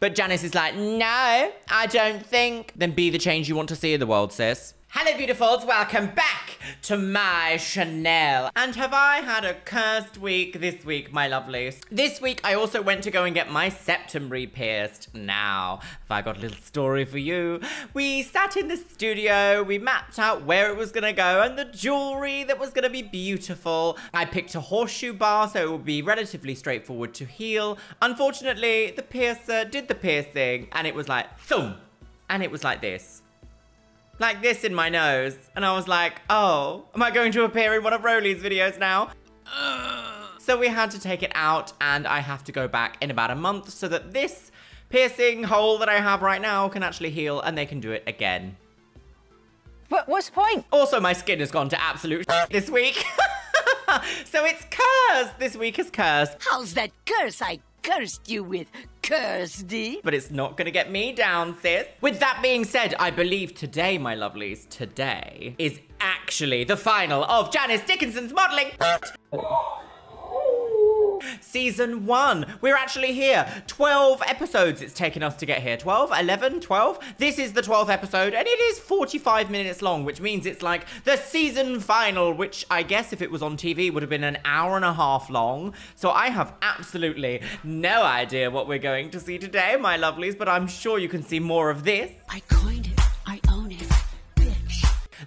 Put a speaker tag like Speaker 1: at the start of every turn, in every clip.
Speaker 1: But Janice is like, no, I don't think. Then be the change you want to see in the world, sis. Hello, beautifuls. Welcome back to my Chanel. And have I had a cursed week this week, my lovelies? This week, I also went to go and get my septum re-pierced. Now, have I got a little story for you? We sat in the studio, we mapped out where it was gonna go and the jewelry that was gonna be beautiful. I picked a horseshoe bar, so it would be relatively straightforward to heal. Unfortunately, the piercer did the piercing and it was like, thump. And it was like this like this in my nose. And I was like, oh, am I going to appear in one of Rowley's videos now? So we had to take it out and I have to go back in about a month so that this piercing hole that I have right now can actually heal and they can do it again.
Speaker 2: What, what's the point?
Speaker 1: Also, my skin has gone to absolute this week. so it's cursed. This week is cursed.
Speaker 3: How's that curse I cursed you with, Kirsty?
Speaker 1: But it's not gonna get me down, sis. With that being said, I believe today, my lovelies, today is actually the final of Janice Dickinson's modeling. Season 1. We're actually here. 12 episodes it's taken us to get here. 12, 11, 12. This is the 12th episode and it is 45 minutes long, which means it's like the season final, which I guess if it was on TV would have been an hour and a half long. So I have absolutely no idea what we're going to see today, my lovelies, but I'm sure you can see more of this.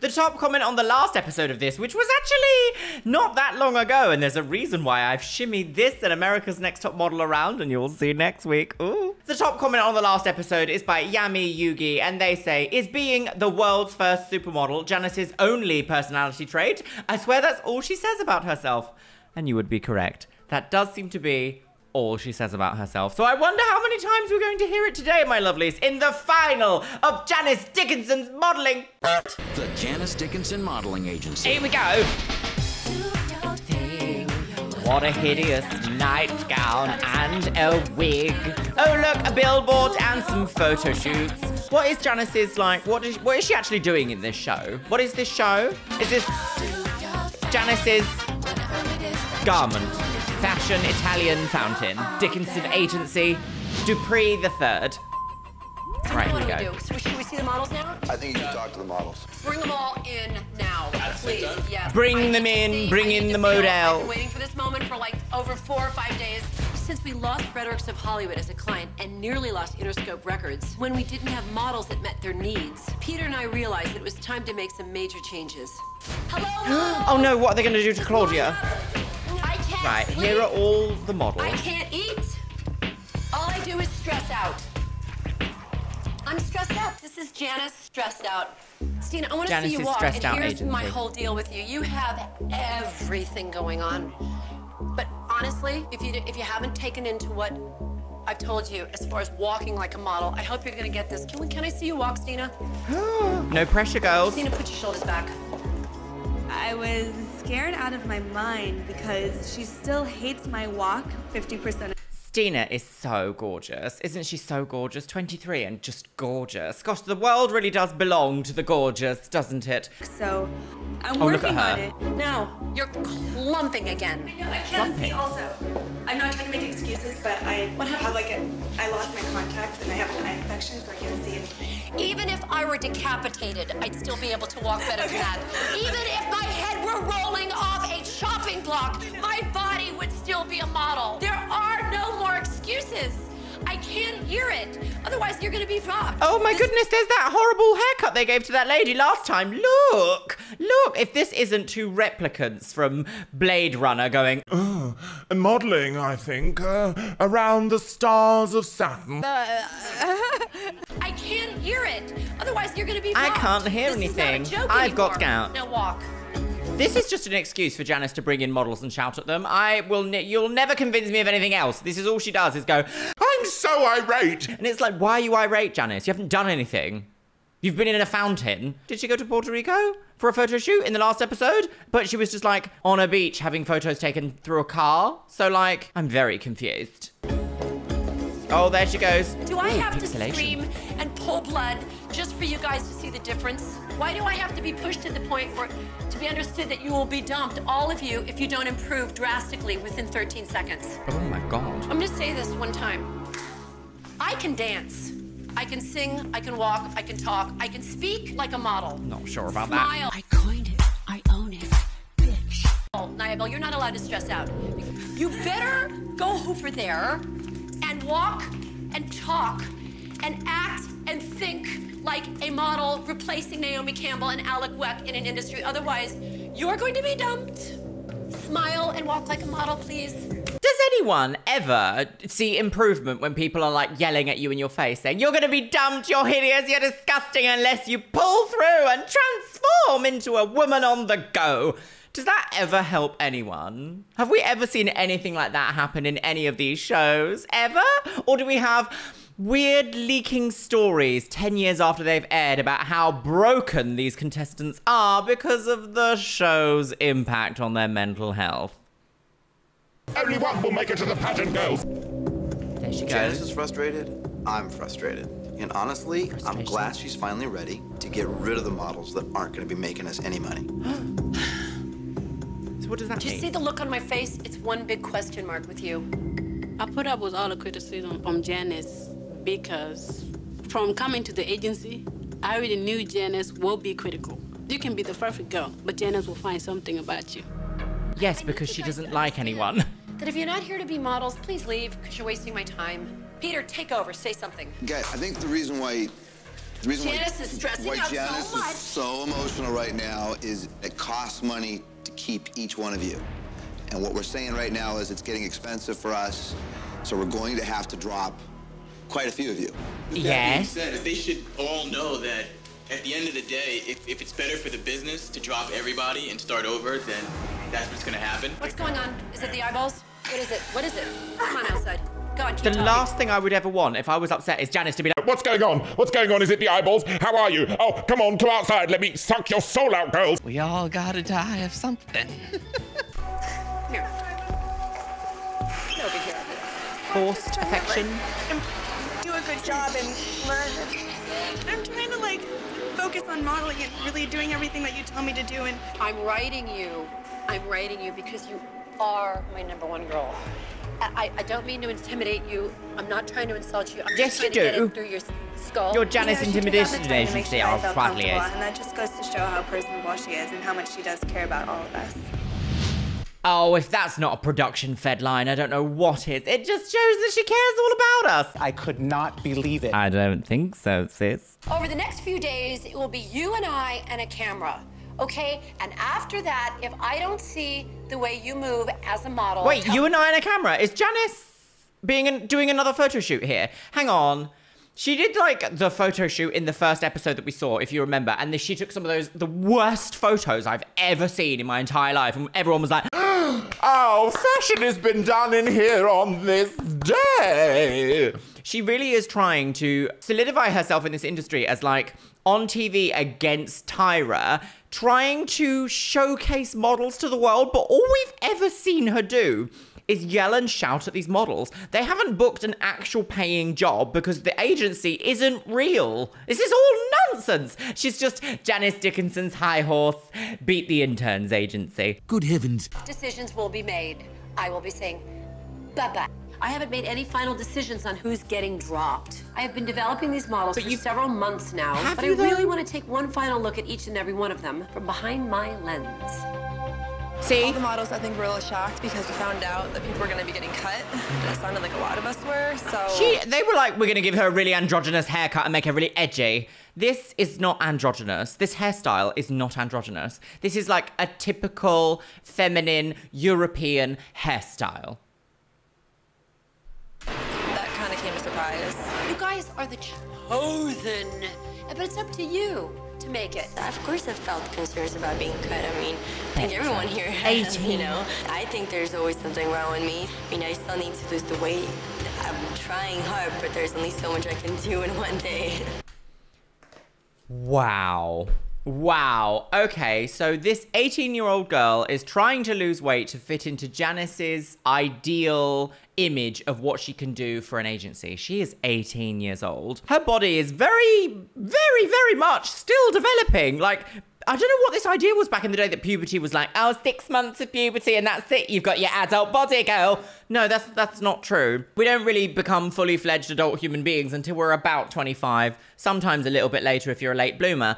Speaker 1: The top comment on the last episode of this, which was actually not that long ago, and there's a reason why I've shimmied this and America's Next Top Model around, and you'll see next week. Ooh. The top comment on the last episode is by Yami Yugi, and they say, Is being the world's first supermodel Janice's only personality trait? I swear that's all she says about herself. And you would be correct. That does seem to be all she says about herself. So I wonder how many times we're going to hear it today, my lovelies, in the final of Janice Dickinson's modeling.
Speaker 4: The Janice Dickinson Modeling Agency.
Speaker 1: Here we go. What a hideous nightgown and a wig. Oh look, a billboard and some photo shoots. What is Janice's like? What is what is she actually doing in this show? What is this show? Is this Janice's garment? Fashion Italian fountain. Dickinson Agency. Dupree the third. Right, here we go.
Speaker 5: do? So should we see the models now?
Speaker 6: I think you should talk to the models.
Speaker 5: Bring them all in now, please. Yes.
Speaker 1: Bring
Speaker 5: I
Speaker 1: them in,
Speaker 5: see-
Speaker 1: bring in the
Speaker 5: feel- I've
Speaker 1: models.
Speaker 5: been waiting for this moment for like over four or five days. Since we lost Fredericks of Hollywood as a client and nearly lost Interscope Records, when we didn't have models that met their needs, Peter and I realized that it was time to make some major changes. Hello?
Speaker 1: Oh no, what are they going to do to Claudia?
Speaker 5: I can't
Speaker 1: Right,
Speaker 5: sleep.
Speaker 1: here are all the models.
Speaker 5: I can't eat. All I do is stress out. I'm stressed out. This is Janice stressed out. Stina, I want to see you walk.
Speaker 1: stressed
Speaker 5: and
Speaker 1: out
Speaker 5: here's
Speaker 1: agency.
Speaker 5: my whole deal with you. You have everything going on. But honestly, if you if you haven't taken into what I've told you as far as walking like a model, I hope you're gonna get this. Can we can I see you walk, Stina?
Speaker 1: No pressure, girls.
Speaker 5: Stina, put your shoulders back.
Speaker 7: I was scared out of my mind because she still hates my walk 50%
Speaker 1: Stina is so gorgeous. Isn't she so gorgeous? 23 and just gorgeous. Gosh, the world really does belong to the gorgeous, doesn't it?
Speaker 7: so I'm
Speaker 1: Oh, look at
Speaker 7: working on it.
Speaker 5: Now, you're clumping again.
Speaker 7: No, I know. I can't see also. I'm not trying to make excuses, but I have like a, I lost my contacts and I have an eye infection, so I can't see anything.
Speaker 5: Even if I were decapitated, I'd still be able to walk better than that. Even if my head were rolling off a chopping block, my body would still be a model. There are no more excuses. I can't hear it. Otherwise, you're gonna be robbed.
Speaker 1: Oh my
Speaker 5: This-
Speaker 1: goodness, there's that horrible haircut they gave to that lady last time. Look, look, if this isn't two replicants from Blade Runner going,
Speaker 8: Uh, modeling, I think, uh, around the stars of Saturn.
Speaker 5: I can't hear it. Otherwise, you're gonna be
Speaker 1: I can't hear
Speaker 5: This is not a
Speaker 1: anything.
Speaker 5: joke
Speaker 1: I've got
Speaker 5: anymore.
Speaker 1: gout.
Speaker 5: Now walk.
Speaker 1: This is just an excuse for Janice to bring in models and shout at them. I will. Ne- you'll never convince me of anything else. This is all she does is go,
Speaker 8: I'm so irate.
Speaker 1: and it's like, why are you irate, Janice? You haven't done anything. You've been in a fountain. Did she go to Puerto Rico for a photo shoot in the last episode? But she was just like on a beach having photos taken through a car. So like, I'm very confused. Oh, there she goes.
Speaker 5: Do I have to scream and pull blood just for you guys to see the difference? Why do I have to be pushed to the point for to be understood that you will be dumped, all of you, if you don't improve drastically within 13 seconds?
Speaker 1: Oh my god.
Speaker 5: I'm gonna say this one time. I I can dance. I can sing, I can walk, I can talk, I can speak like a model.
Speaker 1: Not sure about that.
Speaker 5: Smile.
Speaker 9: I coined it. I own it. Bitch.
Speaker 5: Oh, Niabel, you're not allowed to stress out. You better go over there and walk and talk and act and think like a model replacing Naomi Campbell and Alek Wek in an industry. Otherwise, you're going to be dumped. Smile and walk like a model, please.
Speaker 1: Does anyone ever see improvement when people are like yelling at you in your face saying, You're gonna be dumped, you're hideous, you're disgusting unless you pull through and transform into a woman on the go? Does that ever help anyone? Have we ever seen anything like that happen in any of these shows? Ever? Or do we have weird leaking stories 10 years after they've aired about how broken these contestants are because of the show's impact on their mental health?
Speaker 8: Only one will make it to the pageant, girls.
Speaker 1: There she goes.
Speaker 10: Janice is frustrated. I'm frustrated. And honestly, I'm glad she's finally ready to get rid of the models that aren't going to be making us any money.
Speaker 1: So what does that
Speaker 5: Do you see the look on my face? It's one big question mark with you.
Speaker 11: I put up with all the criticism from Janice because from coming to the agency, I already knew Janice will be critical. You can be the perfect girl, but Janice will find something about you.
Speaker 1: Yes, because she doesn't like anyone.
Speaker 5: That if you're not here to be models, please leave because you're wasting my time. Peter, take over. Say something.
Speaker 6: Guys, I think the reason why the reason
Speaker 5: Janice
Speaker 6: why,
Speaker 5: is stressing
Speaker 6: why
Speaker 5: out so much.
Speaker 6: is so emotional right now is it costs money to keep each one of you. And what we're saying right now is it's getting expensive for us, so we're going to have to drop quite a few of you.
Speaker 12: That being
Speaker 1: Yes.
Speaker 12: said, they should all know that at the end of the day, if, if it's better for the business to drop everybody and start over, then that's what's gonna happen.
Speaker 5: What's going on? Is it the eyeballs? What is it? What is it? Come on outside. Go on,
Speaker 1: The
Speaker 5: talking.
Speaker 1: last thing I would ever want if I was upset is Janice to be like,
Speaker 8: What's going on? What's going on? Is it the eyeballs? How are you? Oh, come on, come outside. Let me suck your soul out, girls.
Speaker 2: We all gotta die of something.
Speaker 5: Here. Over here.
Speaker 1: forced affection.
Speaker 7: Do a good job and learn. I'm trying to like focus on modeling and really doing everything that you tell me to do and
Speaker 5: I'm writing you. I'm writing you because you are my number one girl. I, I don't mean to intimidate you. I'm not trying to insult you. I'm
Speaker 1: Yes,
Speaker 5: just trying
Speaker 1: you
Speaker 5: to get
Speaker 1: do.
Speaker 5: it through your skull.
Speaker 1: Your Janice
Speaker 7: you know, she took out the
Speaker 1: Intimidation
Speaker 7: time to make
Speaker 1: Agency,
Speaker 7: sure I
Speaker 1: oh, probably is.
Speaker 7: And that just goes to show how personable she is and how much she does care about all of us.
Speaker 1: Oh, if that's not a production fed line, I don't know what is. It just shows that she cares all about us.
Speaker 2: I could not believe it.
Speaker 1: I don't think so, sis.
Speaker 5: Over the next few days, it will be you and I and a camera. Okay? And after that, if I don't see the way you move as a model.
Speaker 1: Wait, you and I on a camera. Is Janice being an, doing another photo shoot here? Hang on. She did like the photo shoot in the first episode that we saw, if you remember, and she took some of those the worst photos I've ever seen in my entire life, and everyone was like,
Speaker 8: Oh, fashion has been done in here on this day.
Speaker 1: She really is trying to solidify herself in this industry as like on TV against Tyra, trying to showcase models to the world, but all we've ever seen her do is yell and shout at these models. They haven't booked an actual paying job because the agency isn't real. This is all nonsense. She's just Janice Dickinson's high horse, beat the interns agency.
Speaker 2: Good heavens.
Speaker 5: decisions will be made. I will be saying bye bye. I haven't made any final decisions on who's getting dropped. I have been developing these models
Speaker 1: But
Speaker 5: for several months now,
Speaker 1: Have
Speaker 5: but
Speaker 1: you,
Speaker 5: I really want to take one final look at each and every one of them from behind my lens.
Speaker 1: See?
Speaker 7: All the models, I think, were a little shocked because we found out that people were going to be getting cut. And it sounded like a lot of us were. So
Speaker 1: She, they were like, we're gonna give her a really androgynous haircut and make her really edgy. This is not androgynous. This hairstyle is not androgynous. This is like a typical feminine European hairstyle.
Speaker 7: that kind of came as a surprise.
Speaker 5: You guys are the chosen, but it's up to you to make it.
Speaker 13: Of course, I've felt concerns about being cut. I mean, I think everyone here has, you know. I think there's always something wrong with me. I mean, I still need to lose the weight. I'm trying hard, but there's only so much I can do in one day.
Speaker 1: Wow. Wow. Okay, so this 18 year old girl is trying to lose weight to fit into Janice's ideal image of what she can do for an agency. She is 18 years old. Her body is very, very, very much still developing. Like, I don't know what this idea was back in the day that puberty was like, oh, six months of puberty and that's it. You've got your adult body, girl. No, that's that's not true. We don't really become fully fledged adult human beings until we're about 25, sometimes a little bit later if you're a late bloomer.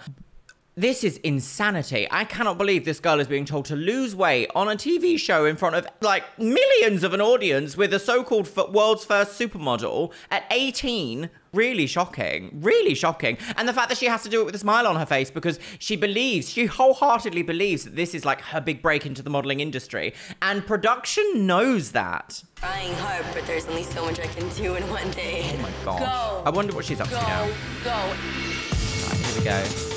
Speaker 1: This is insanity. I cannot believe this girl is being told to lose weight on a TV show in front of like millions of an audience with a so called world's first supermodel at 18. Really shocking. Really shocking. And the fact that she has to do it with a smile on her face because she believes, she wholeheartedly believes that this is like her big break into the modeling industry. And production knows that.
Speaker 13: Trying hard, but there's only so much I can do in one day.
Speaker 1: Oh my gosh.
Speaker 13: Go.
Speaker 1: I wonder what she's up
Speaker 13: go,
Speaker 1: to now.
Speaker 13: Go.
Speaker 1: Right, here we go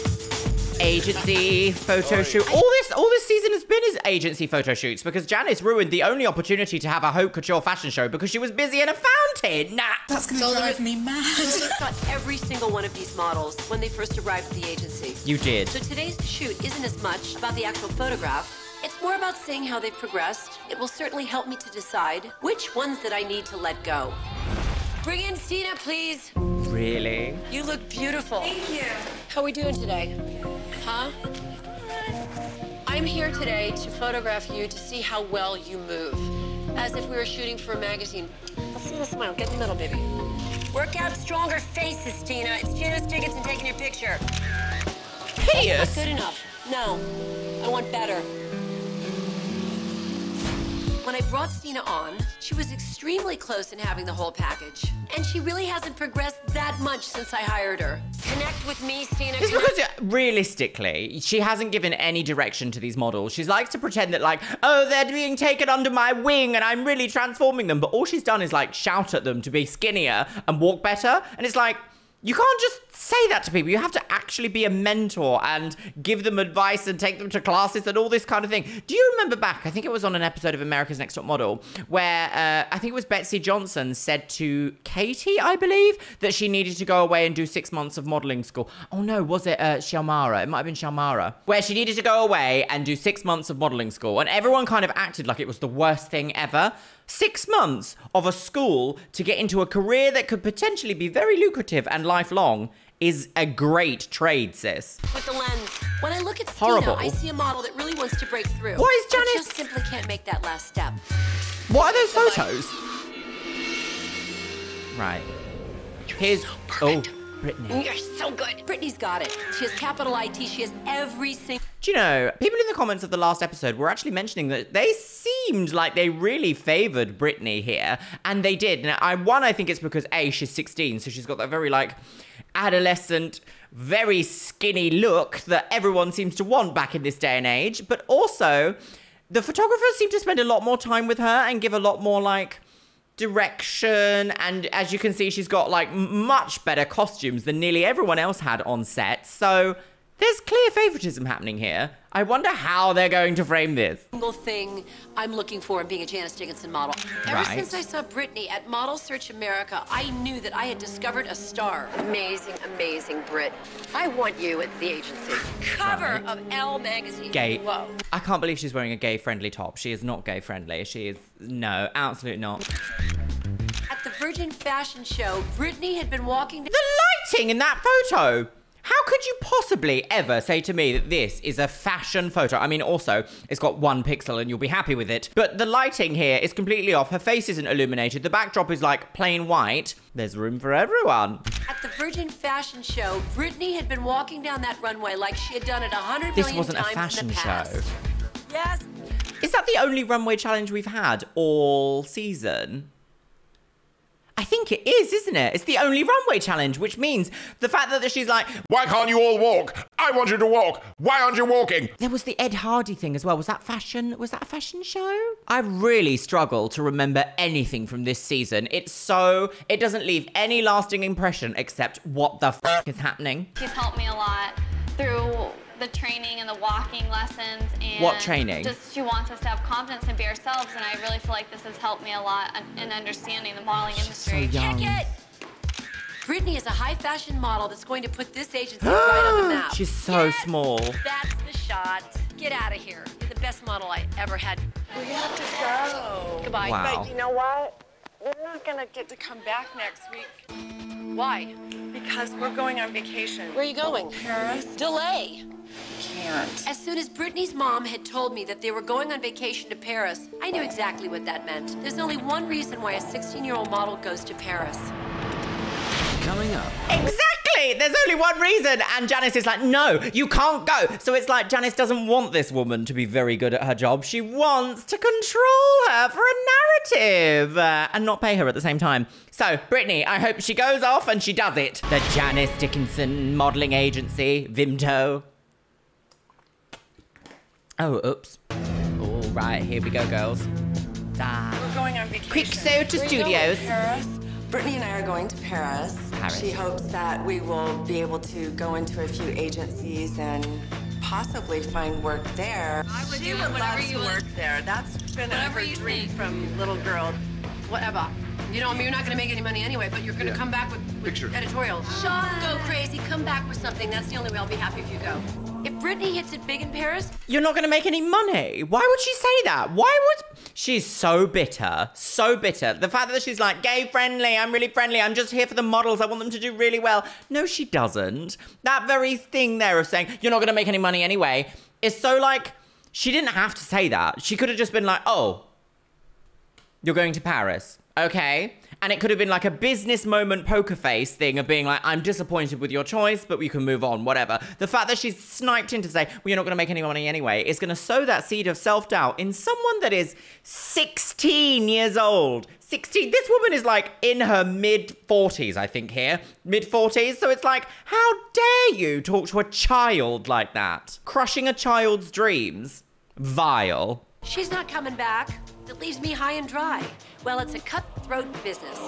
Speaker 1: agency photo shoot. All this all this season has been is agency photo shoots because Janice ruined the only opportunity to have a haute couture fashion show because she was busy in a fountain. Nah.
Speaker 14: That's gonna so drive me mad.
Speaker 5: I got every single one of these models when they first arrived at the agency.
Speaker 1: You did.
Speaker 5: So today's shoot isn't as much about the actual photograph. It's more about seeing how they've progressed. It will certainly help me to decide which ones that I need to let go. Bring in Stina, please.
Speaker 1: Really?
Speaker 5: You look beautiful.
Speaker 15: Thank you.
Speaker 5: How are we doing today? Huh? I'm here today to photograph you to see how well you move. As if we were shooting for a magazine. Let's see the smile. Get in the middle, baby. Work out stronger faces, Tina. It's Janice Dickinson taking your picture.
Speaker 1: Hideous.
Speaker 5: Not good enough. No. I want better. When I brought Stina on, she was extremely close in having the whole package. And she really hasn't progressed that much since I hired her. Connect with me, Stina.
Speaker 1: It's because, realistically, she hasn't given any direction to these models. She likes to pretend that, like, oh, they're being taken under my wing and I'm really transforming them. But all she's done is, like, shout at them to be skinnier and walk better. And it's like, you can't just say that to people. You have to actually be a mentor and give them advice and take them to classes and all this kind of thing. Do you remember back? I think it was on an episode of America's Next Top Model where uh, I think it was Betsey Johnson said to Katie, I believe, that she needed to go away and do six months of modeling school. Oh no, was it uh, Shalmara? It might have been Shalmara. Where she needed to go away and do six months of modeling school. And everyone kind of acted like it was the worst thing ever six months of a school to get into a career that could potentially be very lucrative and lifelong is a great trade, sis.
Speaker 5: With the lens, when I look at
Speaker 1: Horrible.
Speaker 5: Stina, I see a model that really wants to break through.
Speaker 1: Why is Janice?
Speaker 5: just simply can't make that last step.
Speaker 1: What are those photos? Right. Here's oh, Brittany.
Speaker 5: You're so good. Brittany's got it. She has capital IT. She has every single.
Speaker 1: Do you know, people in the comments of the last episode were actually mentioning that they seemed like they really favored Brittany here, and they did. Now, I one, I think it's because A, she's 16, so she's got that very like adolescent, very skinny look that everyone seems to want back in this day and age. But also, the photographers seem to spend a lot more time with her and give a lot more like direction and as you can see she's got like much better costumes than nearly everyone else had on set so there's clear favoritism happening here. I wonder how they're going to frame this.
Speaker 5: Single thing I'm looking for in being a Janice Dickinson model. Ever
Speaker 1: Right.
Speaker 5: since I saw Brittany at Model Search America, I knew that I had discovered a star. Amazing, amazing Brit. I want you at the agency. Cover
Speaker 1: Right.
Speaker 5: of Elle magazine.
Speaker 1: Gay.
Speaker 5: Whoa.
Speaker 1: I can't believe she's wearing a gay friendly top. She is not gay friendly. She is, no, absolutely not.
Speaker 5: At the Virgin Fashion Show, Brittany had been walking.
Speaker 1: The lighting in that photo! How could you possibly ever say to me that this is a fashion photo? I mean, also, it's got one pixel and you'll be happy with it. But the lighting here is completely off. Her face isn't illuminated. The backdrop is like plain white. There's room for everyone.
Speaker 5: At the Virgin Fashion Show, Brittany had been walking down that runway like she had done it a hundred
Speaker 1: This wasn't a
Speaker 5: times
Speaker 1: fashion
Speaker 5: in the past.
Speaker 1: show.
Speaker 5: Yes.
Speaker 1: Is that the only runway challenge we've had all season? I think it is, isn't it? It's the only runway challenge, which means the fact that she's like,
Speaker 8: Why can't you all walk? I want you to walk. Why aren't you walking?
Speaker 1: There was the Ed Hardy thing as well. Was that fashion? Was that a fashion show? I really struggle to remember anything from this season. It's so it doesn't leave any lasting impression except what the f- is happening.
Speaker 16: She's helped me a lot through the training and the walking lessons and
Speaker 1: What training?
Speaker 16: Just she wants us to have confidence and be ourselves, and I really feel like this has helped me a lot in- in understanding the modeling industry.
Speaker 1: young.
Speaker 5: Kick it! Brittany is a high fashion model that's going to put this agency right on the map.
Speaker 1: She's so small.
Speaker 5: That's the shot. Get out of here. You're the best model I ever had.
Speaker 15: We have to go.
Speaker 5: Goodbye.
Speaker 1: Wow.
Speaker 15: But you know what? We're not gonna get to come back next week
Speaker 5: Why?
Speaker 15: because we're going on vacation.
Speaker 5: Where are you going?
Speaker 15: Paris.
Speaker 5: Delay.
Speaker 15: Can't.
Speaker 5: can't. As soon as Brittany's mom had told me that they were going on vacation to Paris, I knew exactly what that meant. There's only one reason why a 16 year old model goes to Paris.
Speaker 17: Coming up.
Speaker 1: Exactly! There's only one reason. And Janice is like, no, you can't go. So it's like Janice doesn't want this woman to be very good at her job. She wants to control her for a narrative uh, and not pay her at the same time. So, Brittany, I hope she goes off and she does it. The Janice Dickinson modeling agency, Vimto. Oh, oops. All right, here we go, girls.
Speaker 2: We're going on vacation.
Speaker 1: Quick so to
Speaker 18: We're going
Speaker 1: studios.
Speaker 18: to Paris. Brittany and I are going to Paris.
Speaker 1: Paris.
Speaker 18: She hopes that we will be able to go into a few agencies and possibly find work there.
Speaker 5: I would
Speaker 18: She
Speaker 5: do
Speaker 18: would love to
Speaker 5: want.
Speaker 18: work there. That's been
Speaker 5: Whatever
Speaker 18: her dream
Speaker 5: think.
Speaker 18: from little girl.
Speaker 5: Whatever. You know, I mean, you're not going to make any money anyway, but you're going to come back with, with editorial. Shop, go crazy, come back with something. That's the only way I'll be happy if you go. If Brittany hits it big in Paris,
Speaker 1: You're not going to make any money. Why would she say that? Why would. She's so bitter. So bitter. The fact that she's like, gay friendly, I'm really friendly, I'm just here for the models, I want them to do really well. No, she doesn't. That very thing there of saying, you're not going to make any money anyway, is so like. She didn't have to say that. She could have just been like, oh, you're going to Paris. Okay. And it could have been like a business moment poker face thing of being like, I'm disappointed with your choice, but we can move on, whatever. The fact that she's sniped in to say, well, you're not going to make any money anyway, is going to sow that seed of self doubt in someone that is 16 years old. 16. This woman is like in her mid 40s, I think, here. Mid 40s. So it's like, how dare you talk to a child like that? Crushing a child's dreams. Vile.
Speaker 5: she's not coming back. That leaves me high and dry. Well, it's a cutthroat business.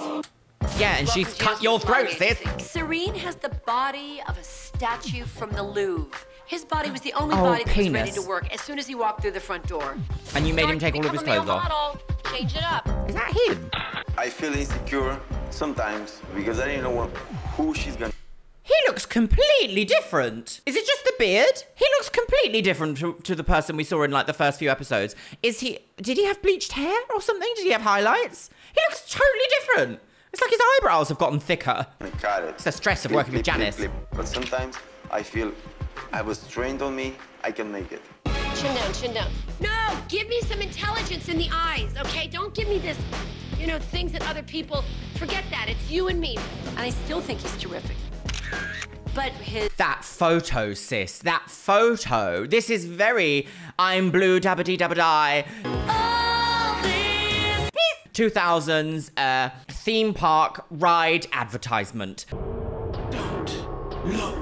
Speaker 1: Yeah, and she's cut your throat, sis.
Speaker 5: Serene has the body of a statue from the Louvre. His body was the only
Speaker 1: Oh,
Speaker 5: body that was ready to work as soon as he walked through the front door.
Speaker 1: And you made him take all of his clothes off.
Speaker 5: Change it up.
Speaker 1: Is that him?
Speaker 19: I feel insecure sometimes because I didn't know who she's gonna.
Speaker 1: He looks completely different. Is it just the beard? He looks completely different to, to the person we saw in like the first few episodes. Is he? Did he have bleached hair or something? Did he have highlights? He looks totally different. It's like his eyebrows have gotten thicker.
Speaker 19: Got it.
Speaker 1: It's the stress of
Speaker 19: Clip,
Speaker 1: working with
Speaker 19: clip, clip,
Speaker 1: Janice.
Speaker 19: But sometimes I feel I was trained on me. I can make it.
Speaker 5: Chin down, chin down. No, give me some intelligence in the eyes, okay? Don't give me this, you know, things that other people forget that. It's you and me. And I still think he's terrific. But his
Speaker 1: That photo, sis. That photo. This is very I'm blue dabba dee dabba die. 2000s uh, theme park ride advertisement.
Speaker 8: Don't look down.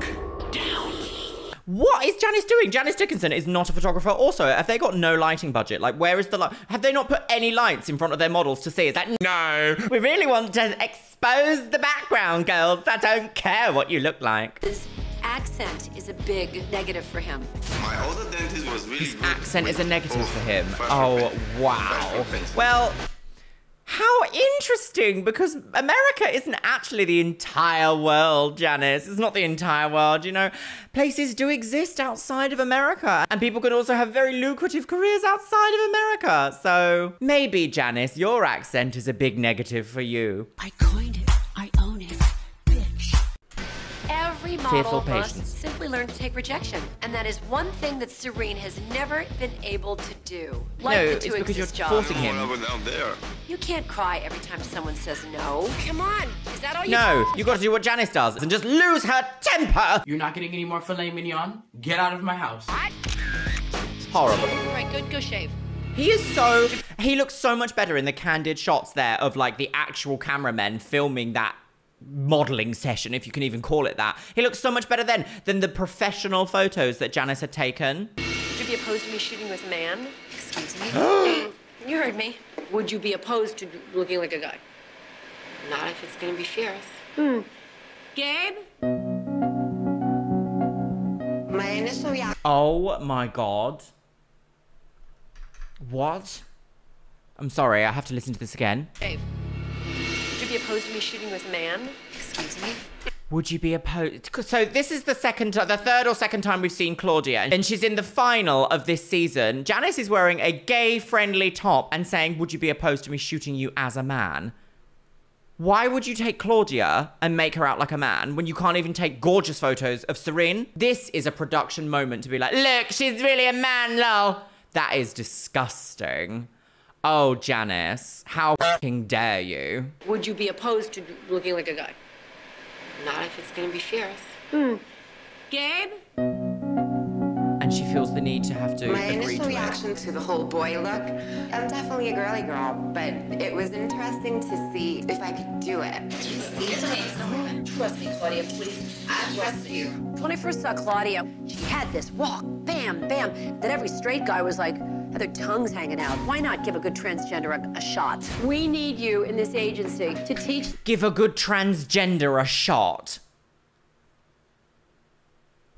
Speaker 1: What is Janice doing? Janice Dickinson is not a photographer. Also, have they got no lighting budget? Like, where is the light? Have they not put any lights in front of their models to see? Is that no? We really want to expose the background, girls. I don't care what you look like.
Speaker 5: his accent is a big negative for him.
Speaker 19: My other dentist was really
Speaker 1: His
Speaker 19: good
Speaker 1: accent is a
Speaker 19: with-
Speaker 1: negative for him. Oh,
Speaker 19: reference.
Speaker 1: wow. Well, how interesting because America isn't actually the entire world, Janice. It's not the entire world, you know. Places do exist outside of America, and people can also have very lucrative careers outside of America. So maybe, Janice, your accent is a big negative for you.
Speaker 5: I coined Every
Speaker 1: Fearful
Speaker 5: model must
Speaker 1: patience.
Speaker 5: simply learn to take rejection. And that is one thing that Serene has never been able to do. Like
Speaker 1: no,
Speaker 5: the
Speaker 1: it's
Speaker 5: to
Speaker 1: because you're
Speaker 5: job.
Speaker 1: forcing him.
Speaker 19: over there.
Speaker 5: You can't cry every time someone says no. Come on. Is that all you
Speaker 1: No,
Speaker 5: got?
Speaker 1: you got to do what Janice does and just lose her temper.
Speaker 20: You're not getting any more filet mignon? Get out of my house. What?
Speaker 1: Horrible.
Speaker 5: All right, good. Go shave.
Speaker 1: He is so. He looks so much better in the candid shots there of like the actual cameramen filming that modeling session, if you can even call it that. He looks so much better then than the professional photos that Janice had taken.
Speaker 5: Would you be opposed to me shooting with a man? Excuse me. you heard me. Would you be opposed to looking like a guy? Not if it's gonna be fierce. Hmm. Gabe?
Speaker 1: My initial reaction Oh my god. What? I'm sorry, I have to listen to this again.
Speaker 5: Gabe. Would you be opposed to me shooting with a man? Excuse me.
Speaker 1: Would you be opposed? So this is the second, the third or second time we've seen Claudia, and she's in the final of this season. Janice is wearing a gay-friendly top and saying, "Would you be opposed to me shooting you as a man?" Why would you take Claudia and make her out like a man when you can't even take gorgeous photos of Serene? This is a production moment to be like, look, she's really a man, lol. That is disgusting. Oh, Janice, how fucking dare you?
Speaker 5: Would you be opposed to looking like a guy?
Speaker 13: Not if it's gonna be fierce.
Speaker 5: Hmm. Gabe?
Speaker 1: And she feels the need to have to
Speaker 18: My
Speaker 1: agree
Speaker 18: initial
Speaker 1: to it.
Speaker 18: reaction to the whole boy look, I'm definitely a girly girl, but it was interesting to see if I could do it.
Speaker 5: Trust me, Claudia, please. I trust you. When I first saw Claudia, she had this walk, bam, bam, that every straight guy was like, their tongues hanging out. Why not give a good transgender a, a shot? We need you in this agency to teach
Speaker 1: Give a good transgender a shot.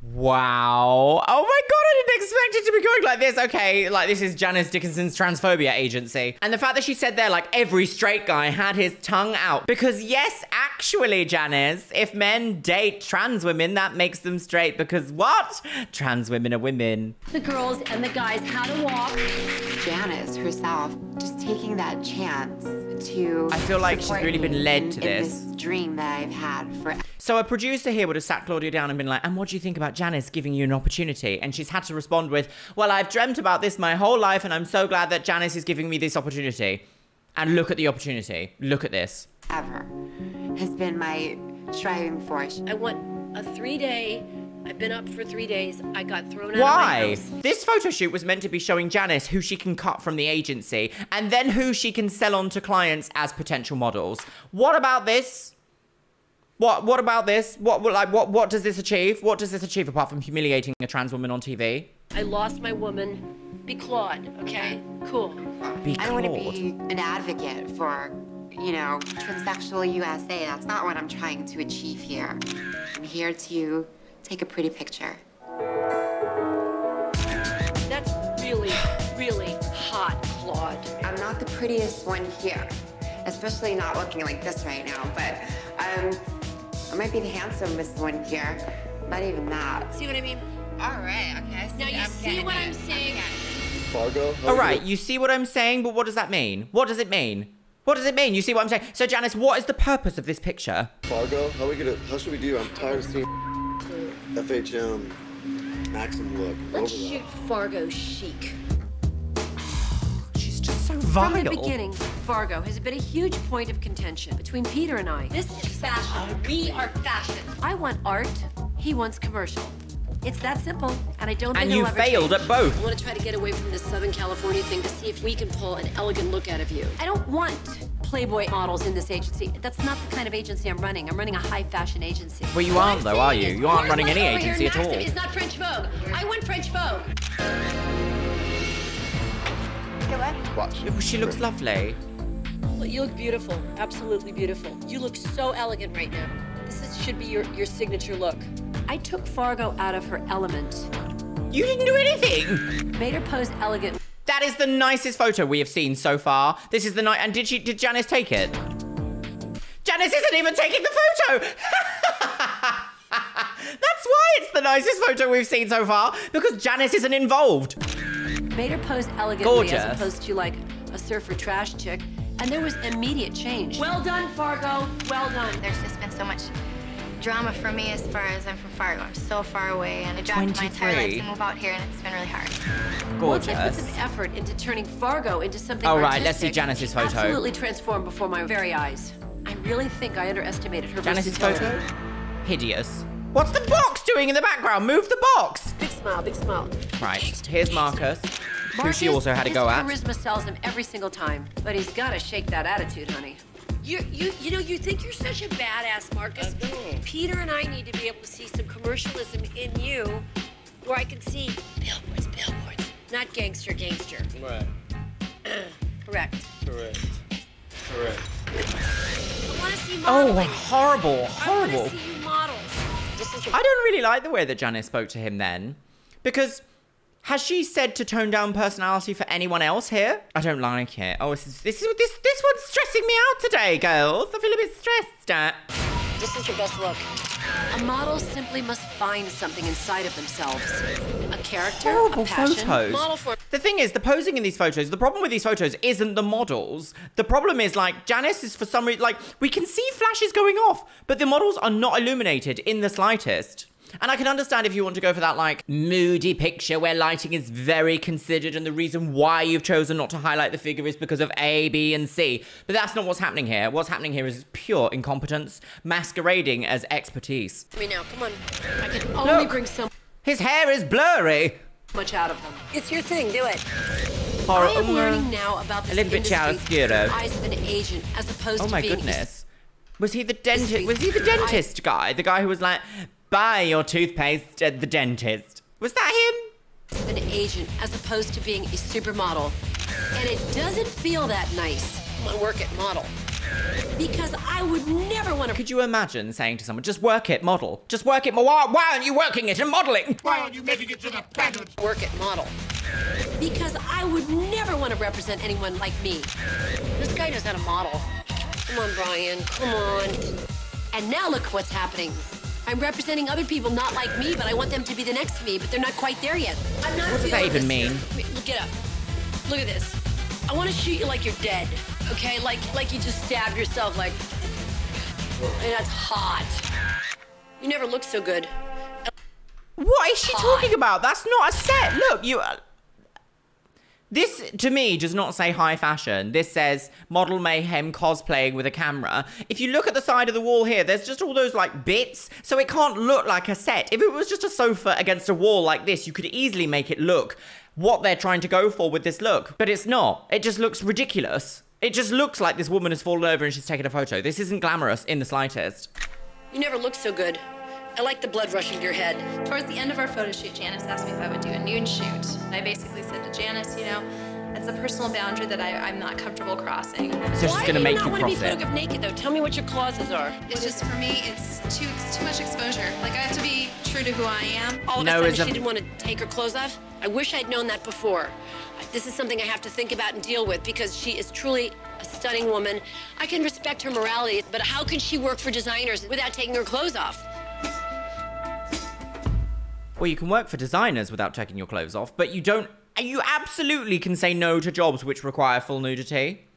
Speaker 1: Wow. Oh my god, I didn't expect it to be going like this. Okay, like this is Janice Dickinson's transphobia agency. And the fact that she said there, like every straight guy had his tongue out. Because yes, actually, Janice, if men date trans women, that makes them straight. Because what? Trans women are women.
Speaker 5: the girls and the guys how to walk.
Speaker 18: Janice herself just taking that chance to.
Speaker 1: I feel like she's really been led to
Speaker 18: in
Speaker 1: this.
Speaker 18: dream that I've had for
Speaker 1: So a producer here would have sat Claudia down and been like, and what do you think about Janice giving you an opportunity? And she's had to respond with, well, I've dreamt about this my whole life and I'm so glad that Janice is giving me this opportunity. And look at the opportunity. Look at this.
Speaker 18: ever has been my driving force.
Speaker 5: I want a three day. I've been up for three days. I got thrown out of my
Speaker 1: Why?
Speaker 5: house.
Speaker 1: This photo shoot was meant to be showing Janice who she can cut from the agency and then who she can sell on to clients as potential models. What about this? What what about this? What what- like what what does this achieve? What does this achieve apart from humiliating a trans woman on TV?
Speaker 5: I lost my woman. Be Claude, okay? Cool.
Speaker 1: Be
Speaker 18: I want to be an advocate for, you know, transsexual USA. That's not what I'm trying to achieve here. I'm here to take a pretty picture.
Speaker 5: That's really, really hot, Claude.
Speaker 18: I'm not the prettiest one here, especially not looking like this right now, but um, I might be the handsomest one here. Not even that.
Speaker 5: See what I mean?
Speaker 18: All right, okay.
Speaker 5: Now you see what I'm saying?
Speaker 8: Fargo?
Speaker 1: All right, you see what I'm saying, but what does that mean? What does it mean? What does it mean? You see what I'm saying? So, Janice, what is the purpose of this picture?
Speaker 21: Fargo? How we gonna? How should we do? I'm tired of seeing FHM Maxim look.
Speaker 5: Let's
Speaker 21: over that.
Speaker 5: shoot Fargo chic.
Speaker 1: She's just so
Speaker 5: From the beginning, Fargo has been a huge point of contention between Peter and I. This is fashion. We are fashion. I want art. He wants commercial. It's that simple, and I don't think
Speaker 1: And
Speaker 5: it'll
Speaker 1: you
Speaker 5: ever
Speaker 1: failed
Speaker 5: change.
Speaker 1: at both.
Speaker 5: I want to try to get away from this Southern California thing to see if we can pull an elegant look out of you. I don't want Playboy models in this agency. That's not the kind of agency I'm running. I'm running a high fashion agency.
Speaker 1: Well, you aren't, though, are you? You aren't running any agency at
Speaker 5: Maxim
Speaker 1: all.
Speaker 5: is not French Vogue. I want French Vogue.
Speaker 21: Watch.
Speaker 1: She looks lovely.
Speaker 5: Well, you look beautiful. Absolutely beautiful. You look so elegant right now. This is, should be your, your signature look. I took Fargo out of her element.
Speaker 1: You didn't do anything.
Speaker 5: Made her pose elegant.
Speaker 1: That is the nicest photo we have seen so far. This is the night. And did she? Did Janice take it? Janice isn't even taking the photo. That's why it's the nicest photo we've seen so far because Janice isn't involved.
Speaker 5: Made her pose elegantly
Speaker 1: Gorgeous.
Speaker 5: as opposed to like a surfer trash chick. And there was immediate change. Well done, Fargo. Well done.
Speaker 22: There's just been so much drama for me as far as I'm from Fargo. I'm so far away, and I dropped my entire life to move out here, and it's been really hard. Gorgeous.
Speaker 5: Once I put some effort into turning Fargo into something
Speaker 1: All right, let's see Janice's photo.
Speaker 5: Absolutely transformed before my very eyes. I really think I underestimated her
Speaker 1: Janice's photo? Hideous. What's the box doing in the background? Move the box.
Speaker 5: Big smile, big smile.
Speaker 1: Right. Here's Marcus, who she also had to go at.
Speaker 5: Charisma sells him every single time, but he's got to shake that attitude, honey. You, you, you know, you think you're such a badass, Marcus. Peter and I need to be able to see some commercialism in you, where I can see billboards, billboards, not gangster, gangster.
Speaker 19: Right.
Speaker 5: Correct.
Speaker 19: Correct. Correct.
Speaker 5: I want to see
Speaker 1: Oh,
Speaker 5: modeling.
Speaker 1: horrible,
Speaker 5: I want
Speaker 1: horrible.
Speaker 5: to see you model.
Speaker 1: I don't really like the way that Janice spoke to him then. Because has she said to tone down personality for anyone else here? I don't like it. Oh, this is this is this this one's stressing me out today, girls. I feel a bit stressed.
Speaker 5: This is your best look. A model simply must find something inside of themselves. A character,
Speaker 1: horrible
Speaker 5: a passion,
Speaker 1: photos.
Speaker 5: model for
Speaker 1: The thing is, the posing in these photos, the problem with these photos isn't the models. The problem is, like, Janice is for some reason, like, we can see flashes going off, but the models are not illuminated in the slightest. And I can understand if you want to go for that, like, moody picture where lighting is very considered and the reason why you've chosen not to highlight the figure is because of A, B, and C. But that's not what's happening here. What's happening here is pure incompetence masquerading as expertise.
Speaker 5: I mean, now, come on. I can only
Speaker 1: Look.
Speaker 5: bring so
Speaker 1: His hair is blurry.
Speaker 5: much out of them. It's your thing. Do it.
Speaker 1: Hor-
Speaker 5: I am
Speaker 1: um,
Speaker 5: learning now about
Speaker 1: a
Speaker 5: this
Speaker 1: little bit
Speaker 5: industry
Speaker 1: chiaroscuro.
Speaker 5: eyes of an agent, as opposed
Speaker 1: Oh
Speaker 5: to
Speaker 1: my
Speaker 5: being
Speaker 1: goodness. Was he the dentist? Was he the dentist guy? The guy who was like, buy your toothpaste at the dentist. Was that him?
Speaker 5: an agent, as opposed to being a supermodel. And it doesn't feel that nice. I work at model. Because I would never want to.
Speaker 1: Could you imagine saying to someone, just work it, model? Just work it. mo- Why, why aren't you working it and modeling?
Speaker 5: Why aren't you making it to the pageant? Work it, model. Because I would never want to represent anyone like me. This guy knows how to model. Come on, Brian. Come on. And now look what's happening. I'm representing other people not like me, but I want them to be the next to me, but they're not quite there yet. I'm not
Speaker 1: What does that even mean?
Speaker 5: here. Wait, Look it up. Look at this. I want to shoot you like you're dead. Okay? Like like you just stabbed yourself like and that's hot. You never looked so good.
Speaker 1: What is she talking about? That's not a set. Look, you. This, to me, does not say high fashion. This says model mayhem cosplaying with a camera. If you look at the side of the wall here, there's just all those like bits, so it can't look like a set. If it was just a sofa against a wall like this, you could easily make it look what they're trying to go for with this look. But it's not. It just looks ridiculous. It just looks like this woman has fallen over and she's taken a photo. This isn't glamorous in the slightest.
Speaker 5: You never looked so good. I like the blood rushing to your head.
Speaker 23: Towards the end of our photo shoot, Janice asked me if I would do a nude shoot. And I basically said to Janice, you know, it's a personal boundary that I, I'm not comfortable crossing.
Speaker 1: So she's gonna make you
Speaker 5: want to be photographed naked though. Tell me what your clauses are.
Speaker 23: It's just for me, it's too it's too much exposure. Like I have to be true to who I am.
Speaker 5: All of
Speaker 1: No,
Speaker 5: a sudden,
Speaker 1: it's a-
Speaker 5: she didn't want to take her clothes off. I wish I'd known that before. This is something I have to think about and deal with because she is truly a stunning woman. I can respect her morality, but how can she work for designers without taking her clothes off?
Speaker 1: Well, you can work for designers without taking your clothes off, but you don't. You absolutely can say no to jobs which require full nudity.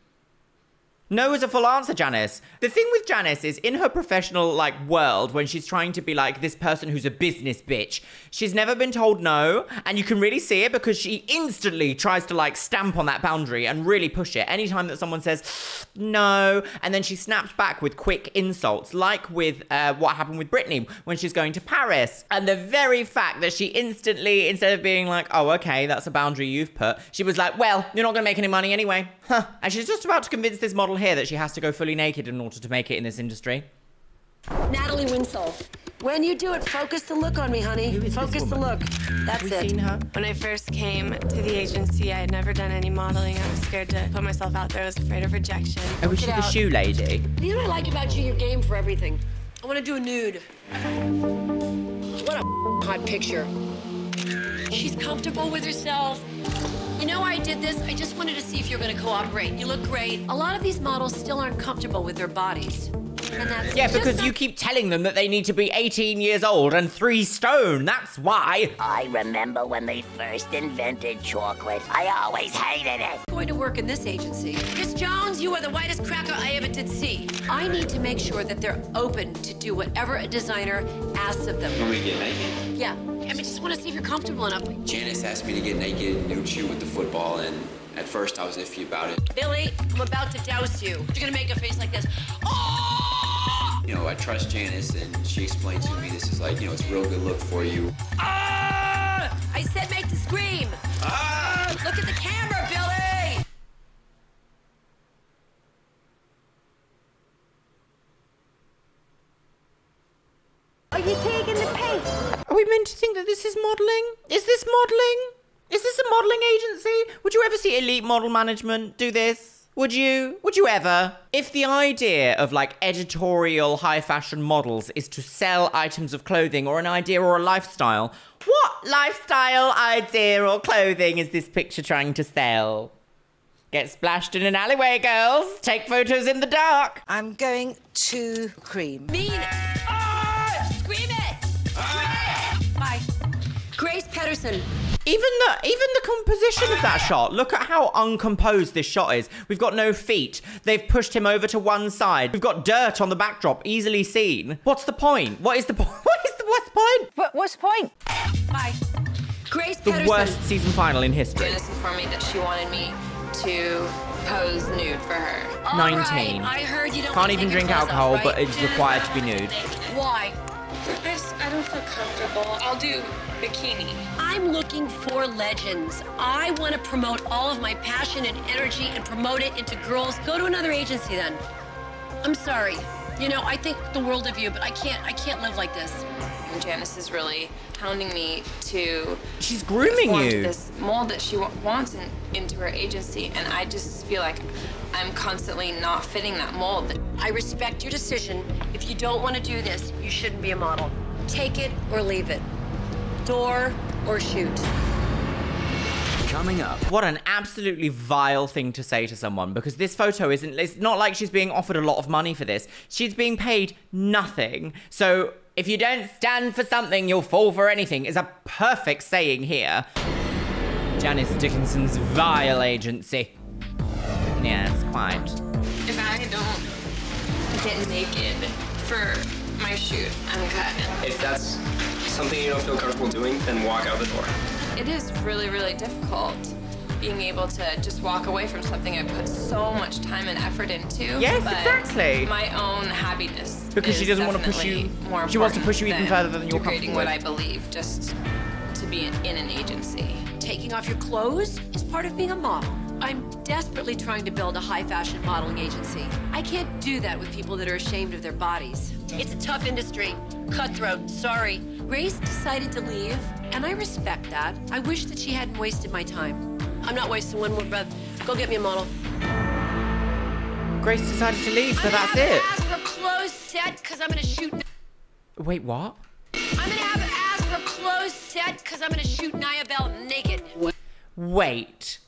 Speaker 1: No is a full answer, Janice. The thing with Janice is in her professional like world when she's trying to be like this person who's a business bitch, she's never been told no, and you can really see it because she instantly tries to like stamp on that boundary and really push it anytime that someone says no, and then she snaps back with quick insults, like with uh, what happened with Brittany when she's going to Paris. And the very fact that she instantly, instead of being like, oh, okay, that's a boundary you've put, she was like, well, you're not gonna make any money anyway. Huh. And she's just about to convince this model here that she has to go fully naked in order to make it in this industry.
Speaker 5: Natalie Winslow. When you do it, focus the look on me, honey. Focus the look. That's
Speaker 1: we
Speaker 5: it.
Speaker 1: seen her?
Speaker 24: When I first came to the agency, I had never done any modeling. I was scared to put myself out there. I was afraid of rejection.
Speaker 1: Oh, was she the shoe lady?
Speaker 5: You know what I like about you? You're game for everything. I want to do a nude. What a hot picture. She's comfortable with herself. You know why I did this? I just wanted to see if you're to cooperate. You look great. A lot of these models still aren't comfortable with their bodies. And
Speaker 1: Yeah, because you keep telling them that they need to be 18 years old and three stone. That's why.
Speaker 25: I remember when they first invented chocolate. I always hated it.
Speaker 5: going to work in this agency. Miss Jones, you are the whitest cracker I ever did see. I need to make sure that they're open to do whatever a designer asks of them.
Speaker 12: When we get naked,
Speaker 5: Yeah, I mean, just want to see if you're comfortable enough.
Speaker 26: Janice asked me to get naked, nude shoot with the football, and at first I was iffy about it.
Speaker 5: Billy, I'm about to douse you. You're gonna make a face like this. Oh!
Speaker 26: You know, I trust Janice, and she explained to me this is like, you know, it's a real good look for you.
Speaker 5: Ah! I said make the scream. Ah! Look at the camera, Billy.
Speaker 1: Are you taking the pace? Are we meant to think that this is modelling? Is this modelling? Is this a modelling agency? Would you ever see Elite Model Management do this? Would you? Would you ever? If the idea of like editorial high fashion models is to sell items of clothing or an idea or a lifestyle, what lifestyle, idea, or clothing is this picture trying to sell? Get splashed in an alleyway, girls. Take photos in the dark.
Speaker 2: I'm going to cream.
Speaker 5: Mean it. Ah! Scream it. Scream it. Bye. Grace Pedersen listen.
Speaker 1: Even the even the composition of that shot. Look at how uncomposed this shot is. We've got no feet. They've pushed him over to one side. We've got dirt on the backdrop, easily seen. What's the point? What is the point? What is the what's the point?
Speaker 2: What, what's the point?
Speaker 5: Bye. Grace
Speaker 1: The
Speaker 5: Pedersen.
Speaker 1: worst season final in history.
Speaker 23: Janice informed me that she wanted me to pose nude for her.
Speaker 5: All
Speaker 1: 19.
Speaker 5: right, I heard you don't
Speaker 1: Can't even drink
Speaker 5: clothes off,
Speaker 1: alcohol,
Speaker 5: right?
Speaker 1: but it's required to be nude.
Speaker 5: Why?
Speaker 24: I just, I don't feel comfortable. I'll do bikini.
Speaker 5: I'm looking for legends. I want to promote all of my passion and energy and promote it into girls. Go to another agency then. I'm sorry. You know, I think the world of you, but I can't I can't live like this.
Speaker 23: And Janice is really hounding me to.
Speaker 1: She's grooming
Speaker 23: conform to
Speaker 1: you.
Speaker 23: This mold that she wants in, into her agency, and I just feel like I'm constantly not fitting that mold.
Speaker 5: I respect your decision. If you don't want to do this, you shouldn't be a model. Take it or leave it. Door or shoot.
Speaker 17: Coming up.
Speaker 1: What an absolutely vile thing to say to someone because this photo isn't, it's not like she's being offered a lot of money for this. She's being paid nothing. So if you don't stand for something, you'll fall for anything is a perfect saying here. Janice Dickinson's vile agency. Yes, quite.
Speaker 23: If I don't get naked for my shoot, I'm cut.
Speaker 27: If that's something you don't feel comfortable doing, then walk out the door.
Speaker 23: It is really, really difficult being able to just walk away from something I put so much time and effort into.
Speaker 1: Yes,
Speaker 23: but
Speaker 1: exactly.
Speaker 23: My own happiness.
Speaker 1: Because she doesn't want to push you-
Speaker 23: More
Speaker 1: she wants to push you even further than you're
Speaker 23: degrading
Speaker 1: comfortable
Speaker 23: what
Speaker 1: with.
Speaker 23: I believe just to be in, in an agency.
Speaker 5: Taking off your clothes is part of being a model. I'm desperately trying to build a high fashion modeling agency. I can't do that with people that are ashamed of their bodies. It's a tough industry. Cutthroat, sorry. Grace decided to leave, and I respect that. I wish that she hadn't wasted my time. I'm not wasting one more breath. Go get me a model.
Speaker 1: Grace decided to leave, so that's
Speaker 5: I'm gonna
Speaker 1: it.
Speaker 5: Clothes set because I'm gonna shoot.
Speaker 1: Wait, what?
Speaker 5: I'm gonna have for clothes set because I'm gonna shoot Nia Bell naked.
Speaker 1: Wait.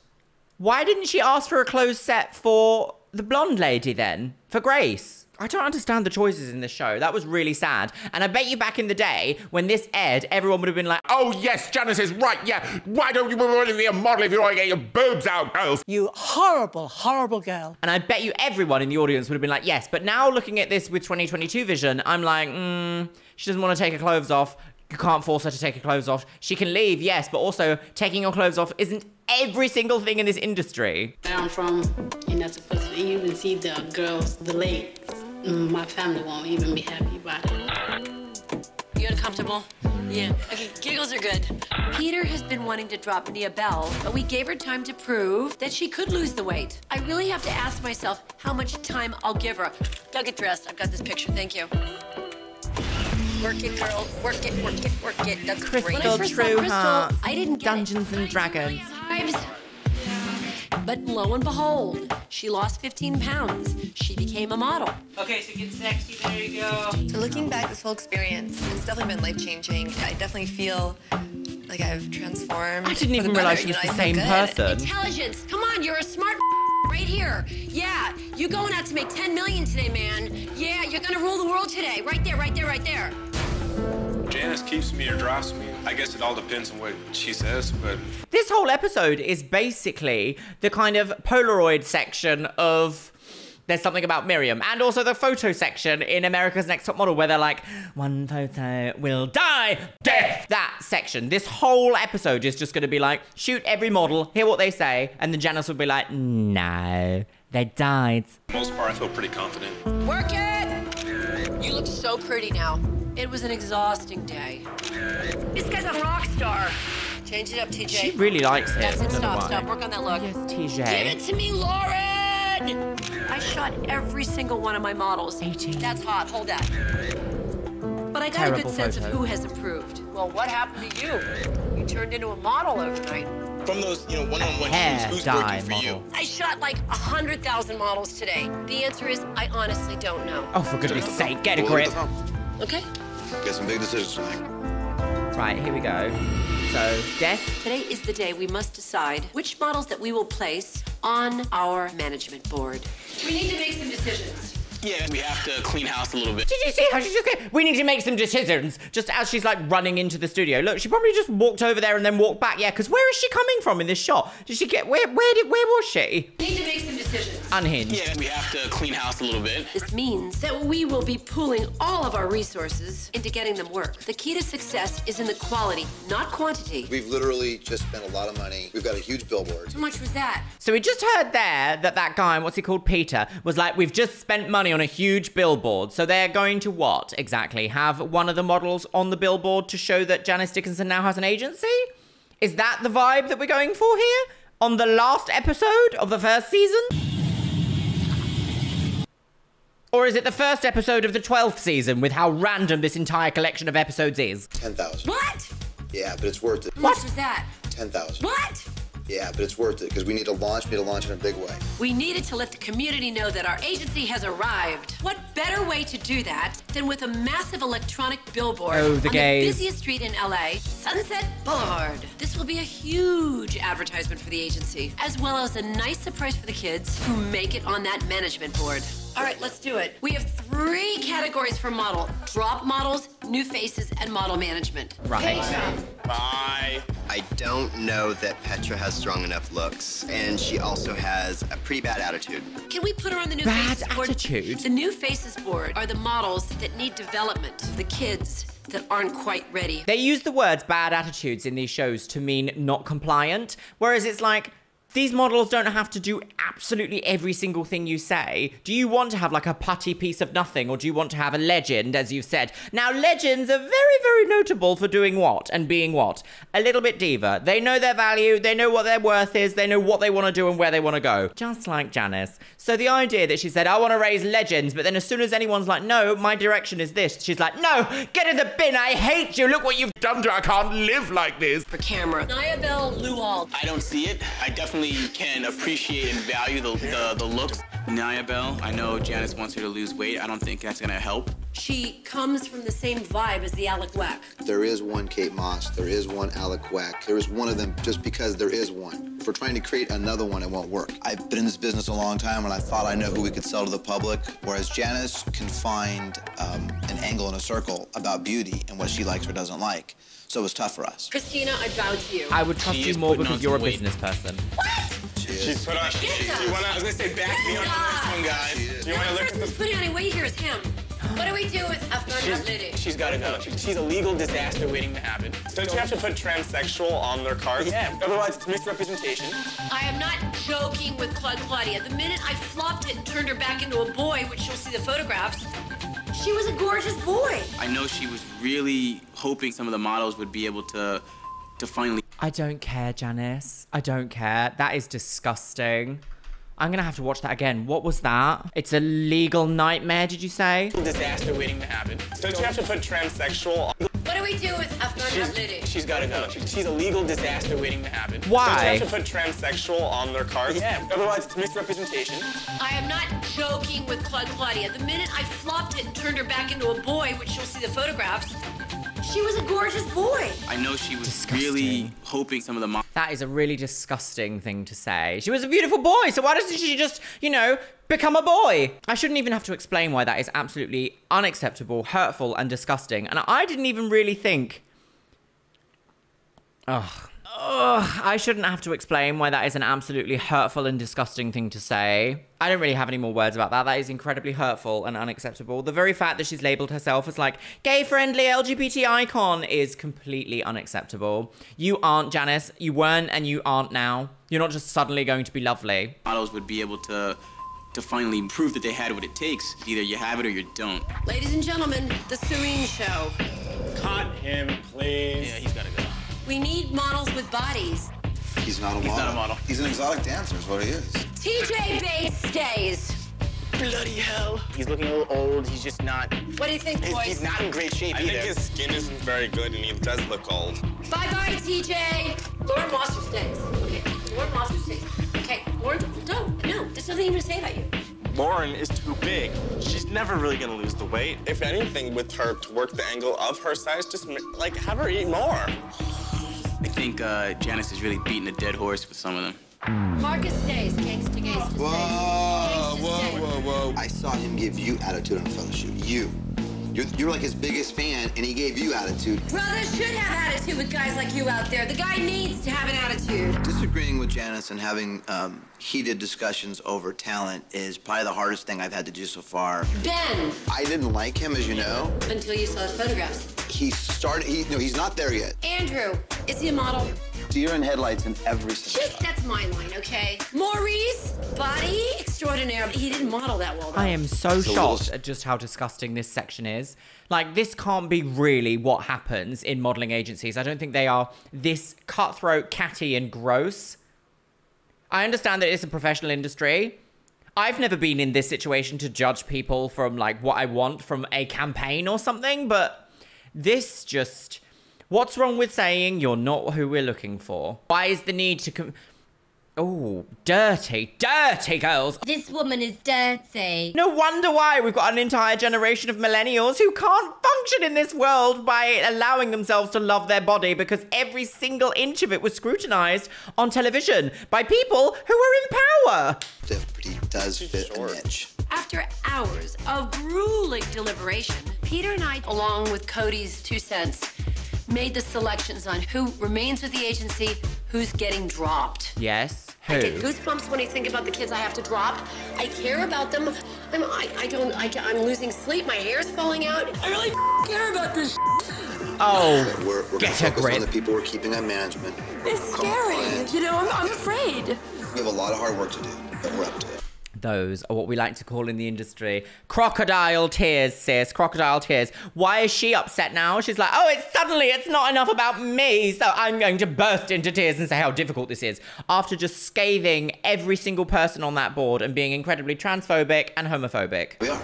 Speaker 1: Why didn't she ask for a closed set for the blonde lady then? For Grace? I don't understand the choices in this show. That was really sad. And I bet you back in the day, when this aired, everyone would have been like,
Speaker 8: Oh, yes, Janice is right, yeah. Why don't you want to be a model if you want to get your boobs out, girls?
Speaker 2: You horrible, horrible girl.
Speaker 1: And I bet you everyone in the audience would have been like, yes. But now looking at this with 2022 vision, I'm like, mm, she doesn't want to take her clothes off. You can't force her to take her clothes off. She can leave, yes, but also taking your clothes off isn't every single thing in this industry.
Speaker 28: Where I'm from, you're not supposed to even see the girls, the legs. Mm, My family won't even be happy about it.
Speaker 5: You uncomfortable? Yeah. Okay, giggles are good. Peter has been wanting to drop Nia Bell, but we gave her time to prove that she could lose the weight. I really have to ask myself how much time I'll give her. Go get dressed. I've got this picture. Thank you. Work it, girl. Work it, work it, work it. That's great. When I
Speaker 1: Crystal
Speaker 5: first saw
Speaker 1: True
Speaker 5: Crystal,
Speaker 1: Heart.
Speaker 5: I didn't get
Speaker 1: Dungeons and Dragons.
Speaker 5: Ives. But lo and behold, she lost 15 pounds. She became a model.
Speaker 20: Okay, so get sexy. There you go.
Speaker 15: So looking back, this whole experience, it's definitely been life changing. I definitely feel like I've transformed.
Speaker 1: I didn't even realize
Speaker 15: better,
Speaker 1: she was
Speaker 15: you
Speaker 1: the
Speaker 15: I
Speaker 1: same person.
Speaker 5: Intelligence. Come on, you're a smart right here. Yeah, you going out to make 10 million today, man. Yeah, you're gonna rule the world today. Right there, right there, right there.
Speaker 29: Janice keeps me or drops me. I guess it all depends on what she says, but
Speaker 1: This whole episode is basically the kind of Polaroid section of There's Something About Miriam, and also the photo section in America's Next Top Model, where they're like, one photo will die, death. That section. This whole episode is just going to be like, shoot every model, hear what they say, and then Janice will be like, no, they died.
Speaker 29: for the most part, I feel pretty confident.
Speaker 5: Work it! You look so pretty now. It was an exhausting day. This guy's a rock star. Change it up, TJ.
Speaker 1: She really likes it.
Speaker 5: That's
Speaker 1: I
Speaker 5: it. Stop,
Speaker 1: why.
Speaker 5: stop. Work on that look.
Speaker 1: Yes, TJ.
Speaker 5: Give it to me, Lauren! I shot every single one of my models. 18. That's hot. Hold that. But I got a
Speaker 1: Terrible
Speaker 5: good sense
Speaker 1: photo.
Speaker 5: of who has improved. Well, what happened to you? You turned into a model overnight.
Speaker 12: From those, you know, one-on-one
Speaker 1: Hair
Speaker 12: shoots, who's
Speaker 1: dye
Speaker 12: working for you?
Speaker 5: I shot like a 100,000 models today. The answer is I honestly don't know.
Speaker 1: Oh, for goodness sake, get a grip.
Speaker 5: Okay.
Speaker 6: Phone. Got some big decisions tonight.
Speaker 1: Right, here we go. So, death.
Speaker 5: Today is the day we must decide which models that we will place on our management board. We need to make some decisions.
Speaker 12: Yeah, we have to clean house a little bit.
Speaker 1: Did you see how she just go, we need to make some decisions just as she's like running into the studio. Look, she probably just walked over there and then walked back. Yeah, because where is she coming from in this shot? Did she get, where, where did, where was she?
Speaker 5: We Need to make some decisions.
Speaker 1: Unhinged.
Speaker 12: Yeah, we have to clean house a little bit.
Speaker 5: This means that we will be pooling all of our resources into getting them work. The key to success is in the quality, not quantity.
Speaker 6: We've literally just spent a lot of money. We've got a huge billboard.
Speaker 5: How much was that?
Speaker 1: So we just heard there that that guy, what's he called, Peter, was like, we've just spent money on a huge billboard. So they're going to what exactly? Have one of the models on the billboard to show that Janice Dickinson now has an agency? Is that the vibe that we're going for here? On the last episode of the first season? Or is it the first episode of the 12th season with how random this entire collection of episodes is?
Speaker 6: 10,000.
Speaker 5: What?
Speaker 6: Yeah, but it's worth it.
Speaker 5: How much was that?
Speaker 6: 10,000.
Speaker 5: What?
Speaker 6: Yeah, but it's worth it because we need to launch, we need to launch in a big way.
Speaker 5: We needed to let the community know that our agency has arrived. What better way to do that than with a massive electronic billboard
Speaker 1: Oh, the
Speaker 5: on
Speaker 1: gays.
Speaker 5: the busiest street in LA, Sunset Boulevard. This will be a huge advertisement for the agency, as well as a nice surprise for the kids who make it on that management board. All right, let's do it. We have three categories for model drop models, new faces, and model management.
Speaker 1: Right.
Speaker 30: Bye. I don't know that Petra has strong enough looks, and she also has a pretty bad attitude.
Speaker 5: Can we put her on the new
Speaker 1: Bad
Speaker 5: faces board?
Speaker 1: Bad attitude?
Speaker 5: The new faces board are the models that need development, the kids that aren't quite ready.
Speaker 1: They use the words bad attitudes in these shows to mean not compliant, whereas it's like, these models don't have to do absolutely every single thing you say. Do you want to have like a putty piece of nothing, or do you want to have a legend, as you've said? Now, legends are very, very notable for doing what and being what? A little bit diva. They know their value, they know what their worth is, they know what they want to do and where they want to go. Just like Janice. So the idea that she said, I want to raise legends, but then as soon as anyone's like, no, my direction is this, she's like, no, get in the bin, I hate you, look what you've
Speaker 8: Done to I can't live like this.
Speaker 5: For camera. Niabel Lual.
Speaker 12: I don't see it. I definitely can appreciate and value the, the, the looks. Nia Bell, I know Janice wants her to lose weight. I don't think that's gonna help.
Speaker 5: She comes from the same vibe as the Alek Wek.
Speaker 6: There is one Kate Moss. There is one Alek Wek. There is one of them just because there is one. If we're trying to create another one, it won't work. I've been in this business a long time and I thought I know who we could sell to the public, whereas Janice can find um, an angle in a circle about beauty and what she likes or doesn't like. So it was tough for us.
Speaker 5: Christina, I bow to you.
Speaker 1: I would trust
Speaker 12: She
Speaker 1: you more because you're a
Speaker 12: weight.
Speaker 1: business person. What?
Speaker 29: She's put on. You wanna? I was gonna say back me on the next one, guys. Do you wanna look at
Speaker 5: person who's putting on weight here is him. What do we do with Afghan lady?
Speaker 12: She's gotta go. She's a legal disaster waiting to happen.
Speaker 29: Don't you have to put transsexual on their cards?
Speaker 12: Yeah, otherwise it's misrepresentation.
Speaker 5: I am not joking with Claude Claudia. The minute I flopped it and turned her back into a boy, which you'll see the photographs, she was a gorgeous boy.
Speaker 12: I know she was really hoping some of the models would be able to to finally
Speaker 1: I don't care, Janice. I don't care. That is disgusting. I'm gonna have to watch that again. What was that? It's a legal nightmare, did you say?
Speaker 12: disaster waiting to happen.
Speaker 29: Don't you have to put transsexual?
Speaker 5: What do we do with Afghan lady?
Speaker 12: She's gotta go. She's a legal disaster waiting to happen. Why?
Speaker 29: Don't you
Speaker 1: Why?
Speaker 29: have to put transsexual on their cards?
Speaker 12: Yeah, otherwise it's misrepresentation.
Speaker 5: I am not joking with Claude Claudia. The minute I flopped it and turned her back into a boy, which you'll see the photographs, she was a gorgeous boy.
Speaker 12: I know she was really hoping some of the models
Speaker 1: That is a really disgusting thing to say. She was a beautiful boy, so why doesn't she just, you know, become a boy? I shouldn't even have to explain why that is absolutely unacceptable, hurtful, and disgusting. And I didn't even really think. Ugh. Ugh, I shouldn't have to explain why that is an absolutely hurtful and disgusting thing to say. I don't really have any more words about that. That is incredibly hurtful and unacceptable. The very fact that she's labeled herself as like gay friendly LGBT icon is completely unacceptable. You aren't Janice. You weren't and you aren't now. You're not just suddenly going to be lovely.
Speaker 12: models would be able to to finally prove that they had what it takes. Either you have it or you don't.
Speaker 5: Ladies and gentlemen, the Serene Show.
Speaker 29: Cut him, please.
Speaker 12: Yeah, he's gotta go.
Speaker 5: We need models with bodies.
Speaker 6: He's not a model.
Speaker 12: He's not a model.
Speaker 6: He's an exotic dancer, is what he is.
Speaker 5: TJ Bates stays.
Speaker 12: Bloody hell. He's looking a little old. He's just not.
Speaker 5: What do you think,
Speaker 12: He's,
Speaker 5: boys?
Speaker 12: he's not in great shape
Speaker 29: I
Speaker 12: either.
Speaker 29: think his skin isn't very good, and he does look old.
Speaker 5: Bye bye, TJ. Lauren Monster stays. Okay, Lauren Monster stays. Okay, Lauren, don't. No, there's nothing even to say about you.
Speaker 29: Lauren is too big. She's never really gonna lose the weight. If anything, with her to work the angle of her size, just like have her eat more.
Speaker 12: I think uh, Janice is really beating a dead horse with some of them.
Speaker 5: Marcus stays. Gangsta Gays.
Speaker 6: Whoa, whoa, whoa, whoa. I I saw him give you attitude on a photo shoot. You. You're, you're like his biggest fan, and he gave you attitude.
Speaker 5: Brothers should have attitude with guys like you out there. The guy needs to have an attitude.
Speaker 6: Disagreeing with Janice and having um, heated discussions over talent is probably the hardest thing I've had to do so far.
Speaker 5: Ben,
Speaker 6: I didn't like him, as you know.
Speaker 5: until you saw his photographs.
Speaker 6: He started. He no, he's not there yet.
Speaker 5: Andrew, is he a model?
Speaker 6: Deer in headlights in every single.
Speaker 5: Just that's my line, okay? Maurice, body extraordinaire. He didn't model that well. Though.
Speaker 1: I am so
Speaker 6: It's a little
Speaker 1: shocked at just how disgusting this section is. Like, this can't be really what happens in modeling agencies. I don't think they are this cutthroat, catty, and gross. I understand that it's a professional industry. I've never been in this situation to judge people from like what I want from a campaign or something, but this just. What's wrong with saying you're not who we're looking for? Why is the need to. Com- oh, dirty, dirty girls.
Speaker 31: This woman is dirty.
Speaker 1: No wonder why we've got an entire generation of millennials who can't function in this world by allowing themselves to love their body because every single inch of it was scrutinized on television by people who were in power.
Speaker 6: But he does fit a niche.
Speaker 5: After hours of grueling deliberation, Peter and I, along with Cody's two cents, made the selections on who remains with the agency, who's getting dropped.
Speaker 1: Yes.
Speaker 5: I get goosebumps when I think about the kids I have to drop. I care about them. I'm, I, I don't, I, I'm losing sleep. My hair's falling out. I really care about this.
Speaker 1: Oh,
Speaker 6: We're, we're
Speaker 1: get
Speaker 6: gonna
Speaker 1: a
Speaker 6: focus on the people we're keeping on management.
Speaker 5: It's scary. You know, I'm, I'm afraid.
Speaker 6: We have a lot of hard work to do, but we're up to it.
Speaker 1: Those are what we like to call in the industry crocodile tears, sis. Crocodile tears. Why is she upset now? She's like, oh, it's suddenly it's not enough about me, so I'm going to burst into tears and say how difficult this is. After just scathing every single person on that board and being incredibly transphobic and homophobic.
Speaker 6: We are.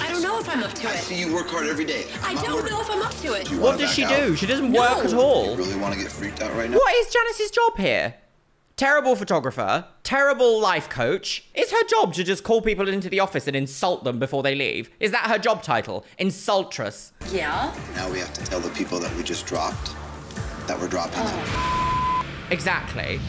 Speaker 5: I don't know if I'm up to it.
Speaker 6: I see you work hard every day.
Speaker 5: I
Speaker 6: I'm not
Speaker 5: don't
Speaker 6: worried.
Speaker 5: know if I'm up to it.
Speaker 6: Do
Speaker 1: What does she
Speaker 6: out?
Speaker 1: do? She doesn't
Speaker 5: No.
Speaker 1: work at all.
Speaker 6: You really want to get freaked out right now?
Speaker 1: What is Janice's job here? Terrible photographer, terrible life coach. Is her job to just call people into the office and insult them before they leave? Is that her job title? Insultress.
Speaker 5: Yeah.
Speaker 6: Now we have to tell the people that we just dropped that we're dropping them.
Speaker 1: Exactly.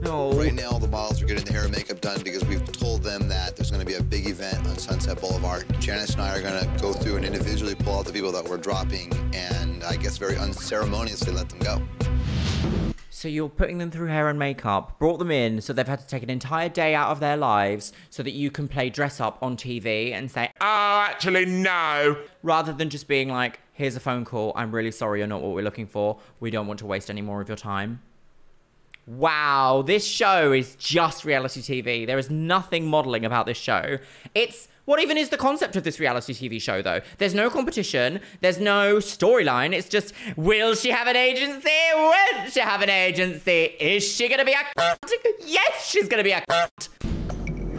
Speaker 1: No.
Speaker 6: Right now, the models are getting the hair and makeup done because we've told them that there's going to be a big event on Sunset Boulevard. Janice and I are going to go through and individually pull out the people that we're dropping, and I guess very unceremoniously let them go.
Speaker 1: So you're putting them through hair and makeup, brought them in, so they've had to take an entire day out of their lives so that you can play dress up on TV and say,
Speaker 8: Oh, actually, no.
Speaker 1: rather than just being like, here's a phone call, I'm really sorry you're not what we're looking for. We don't want to waste any more of your time. Wow, this show is just reality TV. There is nothing modeling about this show. It's what even is the concept of this reality TV show, though? There's no competition, there's no storyline. It's just, will she have an agency? Won't she have an agency? Is she gonna be a Yes, she's gonna be a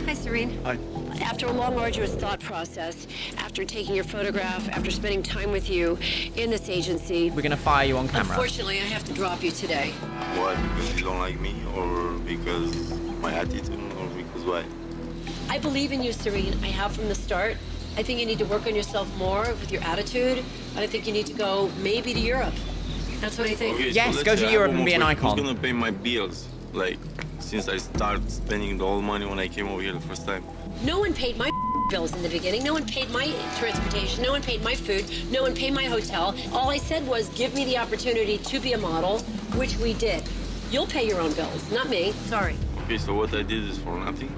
Speaker 5: Hi, Serene.
Speaker 6: Hi.
Speaker 5: After a long, arduous thought process, after taking your photograph, after spending time with you in this agency,
Speaker 1: We're gonna fire you on camera.
Speaker 5: unfortunately, I have to drop you today.
Speaker 19: What? Because you don't like me, or because my attitude, or because what?
Speaker 5: I believe in you, Serene. I have from the start. I think you need to work on yourself more with your attitude. I think you need to go maybe to Europe. That's what I think.
Speaker 19: Okay,
Speaker 1: Yes,
Speaker 19: let's
Speaker 1: go to Europe and be an
Speaker 19: one question.
Speaker 1: icon.
Speaker 19: Who's gonna pay my bills? Like, since I started spending the whole money when I came over here the first time.
Speaker 5: No one paid my bills in the beginning. No one paid my transportation. No one paid my food. No one paid my hotel. All I said was, give me the opportunity to be a model, which we did. You'll pay your own bills, not me. Sorry.
Speaker 19: Okay, so what I did is for nothing.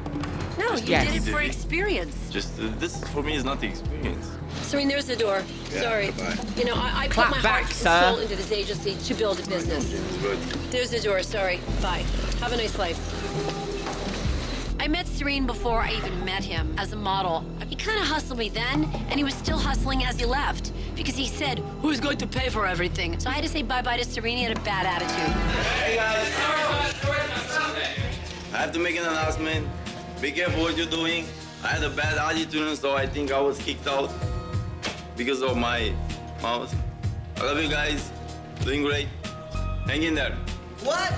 Speaker 5: No,
Speaker 19: Just
Speaker 5: you
Speaker 1: Yes.
Speaker 5: did it for experience.
Speaker 19: Just uh, this for me is not the experience.
Speaker 5: Serene, there's the door.
Speaker 6: Yeah,
Speaker 5: Sorry.
Speaker 6: goodbye.
Speaker 5: You know, I, I put my
Speaker 1: back,
Speaker 5: heart and soul into this agency to build a business.
Speaker 19: But
Speaker 5: There's the door. Sorry. Bye. Have a nice life. I met Serene before I even met him as a model. He kind of hustled me then, and he was still hustling as he left because he said, Who's going to pay for everything? So I had to say bye bye to Serene. He had a bad attitude.
Speaker 19: Hey guys, I have to make an announcement. Be careful what you're doing. I had a bad attitude, so I think I was kicked out because of my mouth. I love you guys. Doing great. Hang in there.
Speaker 32: What?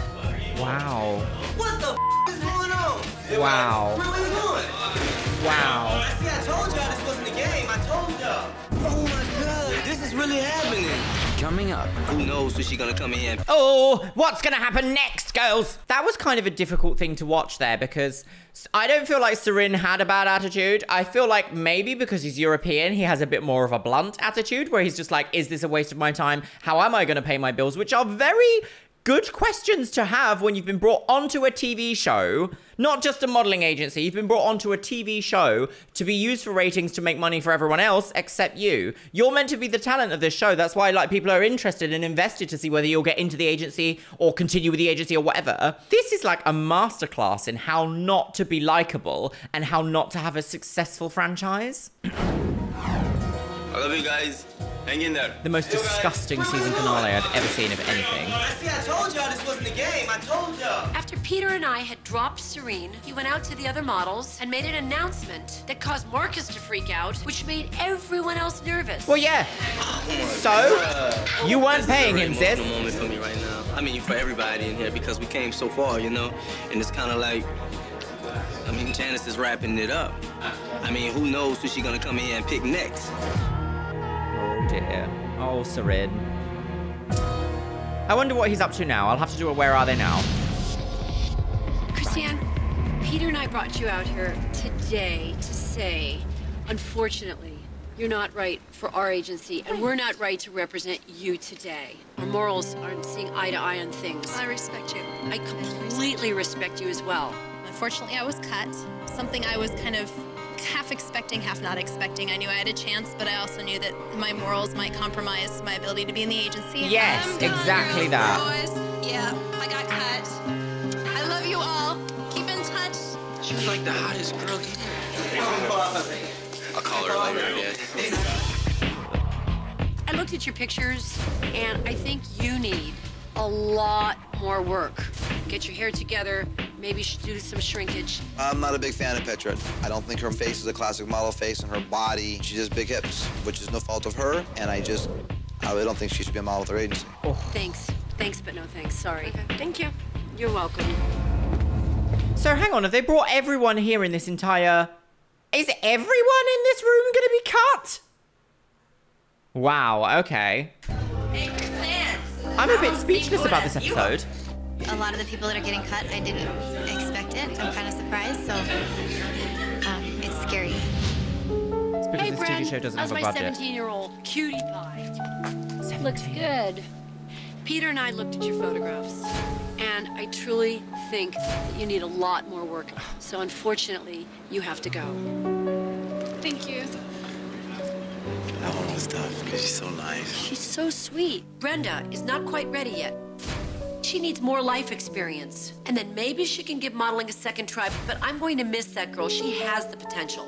Speaker 1: Wow.
Speaker 32: What the f- is going on?
Speaker 1: Wow.
Speaker 32: What are you doing?
Speaker 1: Wow.
Speaker 32: See, I told y'all this wasn't a game. I told y'all. Oh my god, this is really happening.
Speaker 17: Coming up.
Speaker 32: Who knows who's she gonna come in here
Speaker 1: Oh, what's gonna happen next, girls? That was kind of a difficult thing to watch there because I don't feel like Serin had a bad attitude. I feel like maybe because he's European, he has a bit more of a blunt attitude where he's just like, is this a waste of my time? How am I gonna pay my bills? Which are very good questions to have when you've been brought onto a TV show, not just a modeling agency. You've been brought onto a TV show to be used for ratings to make money for everyone else except you. You're meant to be the talent of this show. That's why like people are interested and invested to see whether you'll get into the agency or continue with the agency or whatever. This is like a masterclass in how not to be likable and how not to have a successful franchise.
Speaker 19: I love you guys. Hang in there.
Speaker 1: The most disgusting season finale I've ever seen of anything.
Speaker 32: See, I told y'all this wasn't a game. I told y'all.
Speaker 5: After Peter and I had dropped Serene, he went out to the other models and made an announcement that caused Marcus to freak out, which made everyone else nervous.
Speaker 1: Well, yeah. So, you weren't paying him, sis.
Speaker 32: Emotional moment for me right now. I mean, for everybody in here because we came so far, you know, and it's kind of like. I mean, Janice is wrapping it up. I mean, who knows who she gonna come in here and pick next?
Speaker 1: Oh dear. Oh, Serin. I wonder what he's up to now. I'll have to do a Where Are They Now?
Speaker 5: Christiane, Peter and I brought you out here today to say, unfortunately, you're not right for our agency, and we're not right to represent you today. Our morals aren't seeing eye to eye on things.
Speaker 23: I respect you.
Speaker 5: I completely respect you as well.
Speaker 23: Unfortunately, I was cut. Something I was kind of half expecting, half not expecting. I knew I had a chance, but I also knew that my morals might compromise my ability to be in the agency.
Speaker 1: Yes,
Speaker 23: I'm
Speaker 1: exactly that.
Speaker 23: Boys, yeah, I got cut. I love you all. Keep in touch.
Speaker 32: She was like the hottest girl here. I'll call her later, yeah.
Speaker 5: I looked at your pictures, and I think you need a lot more work. Get your hair together, maybe you should do some shrinkage.
Speaker 6: I'm not a big fan of Petra. I don't think her face is a classic model face, and her body, she has big hips, which is no fault of her. And I just, I really don't think she should be a model with her agency. Oh.
Speaker 5: Thanks. Thanks, but no thanks. Sorry. Thank you. You're welcome.
Speaker 1: So hang on, have they brought everyone here in this entire... Is everyone in this room gonna be cut? Wow, okay. I'm a bit speechless about this episode.
Speaker 31: A lot of the people that are getting cut, I didn't expect it. I'm kind of surprised, so um, it's scary.
Speaker 1: It's because
Speaker 5: hey,
Speaker 1: this
Speaker 5: Brad,
Speaker 1: TV show doesn't
Speaker 5: how's
Speaker 1: have a
Speaker 5: my 17-year-old cutie pie? Looks good. Peter and I looked at your photographs, and I truly think that you need a lot more work. So unfortunately, you have to go.
Speaker 23: Thank you.
Speaker 30: That one was tough because she's so nice.
Speaker 5: She's so sweet. Brenda is not quite ready yet. She needs more life experience. And then maybe she can give modeling a second try, but I'm going to miss that girl. She has the potential.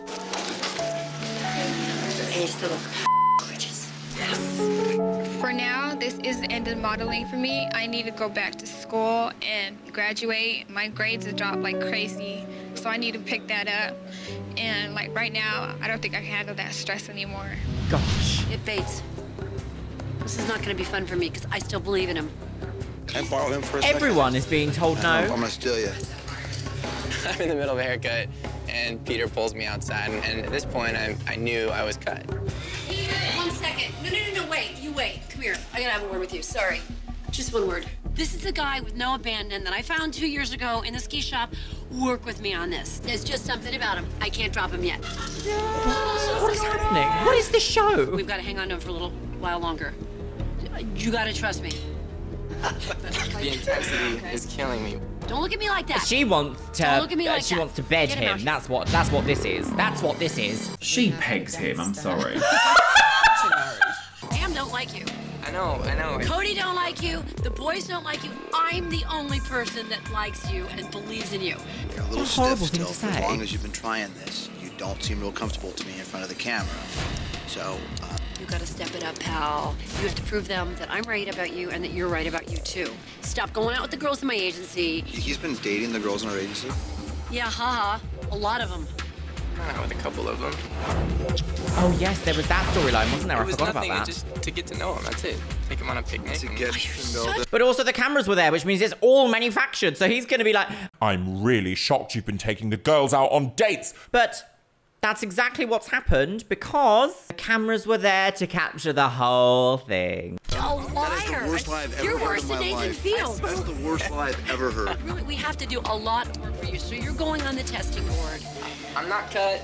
Speaker 5: And you still look gorgeous. Yes.
Speaker 16: For now, this is the end of modeling for me. I need to go back to school and graduate. My grades have dropped like crazy, so I need to pick that up. And like right now, I don't think I can handle that stress anymore.
Speaker 1: Gosh.
Speaker 5: It Bates. This is not going to be fun for me because I still believe in him.
Speaker 6: Can I borrow him for a second?
Speaker 1: Everyone is being told
Speaker 6: I'm
Speaker 1: no.
Speaker 6: gonna steal you.
Speaker 27: I'm in the middle of a haircut, and Peter pulls me outside, and at this point, I, I knew I was cut.
Speaker 5: One second. No, no, no, no, wait. You wait. Come here. I gotta have a word with you. Sorry. Just one word. This is a guy with no abandon that I found two years ago in the ski shop. Work with me on this. There's just something about him. I can't drop him yet.
Speaker 1: What is happening? What is this show?
Speaker 5: We've got to hang on to him for a little while longer. You gotta trust me.
Speaker 27: The intensity is killing me.
Speaker 5: Don't look at me like that.
Speaker 1: She wants to.
Speaker 5: Don't look at me
Speaker 1: uh,
Speaker 5: like
Speaker 1: she
Speaker 5: that.
Speaker 1: wants to bed
Speaker 5: him out.
Speaker 1: him. That's what. That's what this is. That's what this is.
Speaker 8: She pegs him, I'm sorry.
Speaker 5: Pam don't like you.
Speaker 27: I know, I know.
Speaker 5: Cody don't like you. The boys don't like you. I'm the only person that likes you and believes in you.
Speaker 6: You're a little
Speaker 1: What a
Speaker 6: stiff
Speaker 1: horrible
Speaker 6: still
Speaker 1: thing to
Speaker 6: for as long as you've been trying this. You don't seem real comfortable to me in front of the camera. So, uh,
Speaker 5: You gotta step it up, pal. You have to prove them that I'm right about you and that you're right about you too. Stop going out with the girls in my agency.
Speaker 6: he's been dating the girls in our agency.
Speaker 5: Yeah, haha. A lot of them.
Speaker 27: I know with a couple of them.
Speaker 1: Oh yes, there was that storyline, wasn't there?
Speaker 27: It
Speaker 1: I
Speaker 27: was
Speaker 1: forgot about
Speaker 27: nothing,
Speaker 1: that.
Speaker 27: just to get to know him. That's it. Take him on a picnic. To
Speaker 6: get
Speaker 1: But also the cameras were there, which means it's all manufactured. So he's going to be like,
Speaker 8: I'm really shocked you've been taking the girls out on dates.
Speaker 1: but That's exactly what's happened because the cameras were there to capture the whole thing.
Speaker 5: A
Speaker 6: That is
Speaker 5: liar.
Speaker 6: the worst lie I've ever
Speaker 5: You're
Speaker 6: heard
Speaker 5: worse
Speaker 6: in
Speaker 5: than
Speaker 6: my
Speaker 5: Nathan
Speaker 6: life.
Speaker 5: Fields.
Speaker 6: That's the worst lie I've ever heard.
Speaker 5: Really, we have to do a lot of work for you, so you're going on the testing board.
Speaker 27: I'm not cut.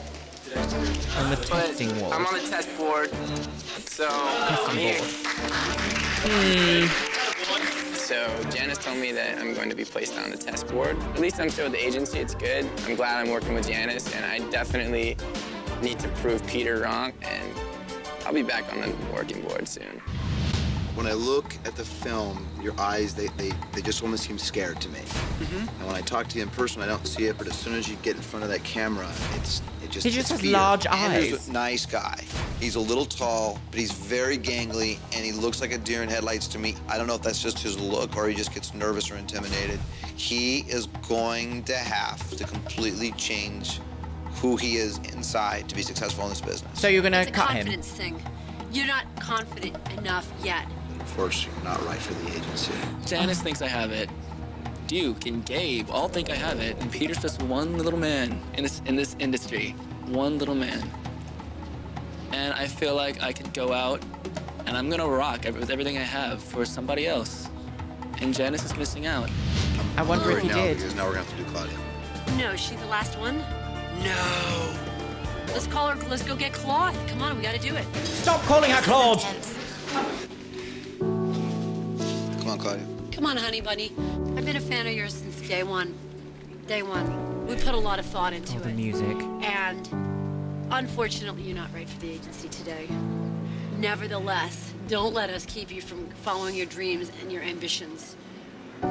Speaker 1: On the
Speaker 27: but
Speaker 1: testing wall.
Speaker 27: I'm on the test board. So I'm here.
Speaker 1: Hmm.
Speaker 27: So Janice told me that I'm going to be placed on the test board. At least I'm still with the agency. It's good. I'm glad I'm working with Janice, and I definitely need to prove Peter wrong. And I'll be back on the working board soon.
Speaker 6: When I look at the film, your eyes, they, they, they just almost seem scared to me. Mm-hmm. And when I talk to you in person, I don't see it, but as soon as you get in front of that camera, it's it just
Speaker 1: He just has
Speaker 6: fear.
Speaker 1: large
Speaker 6: Andrew's
Speaker 1: eyes.
Speaker 6: a nice guy. He's a little tall, but he's very gangly, and he looks like a deer in headlights to me. I don't know if that's just his look or he just gets nervous or intimidated. He is going to have to completely change who he is inside to be successful in this business.
Speaker 1: So you're gonna
Speaker 5: It's a
Speaker 1: cut him?
Speaker 5: confidence thing. You're not confident enough yet.
Speaker 6: Unfortunately, you're not right for the agency.
Speaker 27: Janice thinks I have it. Duke and Gabe all think I have it, and Peter's just one little man in this in this industry. One little man. And I feel like I could go out and I'm gonna rock with everything I have for somebody else. And Janice is missing out.
Speaker 1: I wonder if
Speaker 6: Right
Speaker 1: he
Speaker 6: now,
Speaker 1: did.
Speaker 6: Because now we're gonna have to do Claudia.
Speaker 5: No, is she the last one? No. Let's call her. Let's go get Claude. Come on, we got to do it.
Speaker 1: Stop calling her Claude.
Speaker 6: Come on, Claudia.
Speaker 5: Come on, honey bunny. I've been a fan of yours since day one. Day one. We put a lot of thought into
Speaker 1: Oh, the
Speaker 5: it.
Speaker 1: music.
Speaker 5: And unfortunately, you're not right for the agency today. Nevertheless, don't let us keep you from following your dreams and your ambitions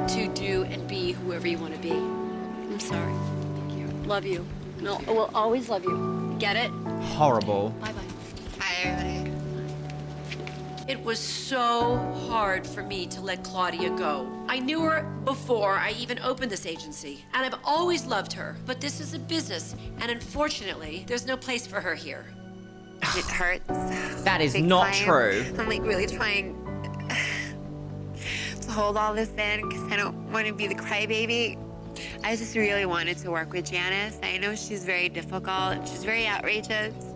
Speaker 5: to do and be whoever you want to be. I'm sorry. Thank you. Love you. No, we'll always love you. Get it?
Speaker 1: Horrible.
Speaker 5: Bye bye. Hi, everybody. It was so hard for me to let Claudia go. I knew her before I even opened this agency, and I've always loved her. But this is a business, and unfortunately, there's no place for her here.
Speaker 24: It hurts.
Speaker 1: That is
Speaker 24: Big
Speaker 1: not
Speaker 24: time.
Speaker 1: true.
Speaker 24: I'm like really trying to hold all this in because I don't want to be the crybaby. I just really wanted to work with Janice. I know she's very difficult. She's very outrageous.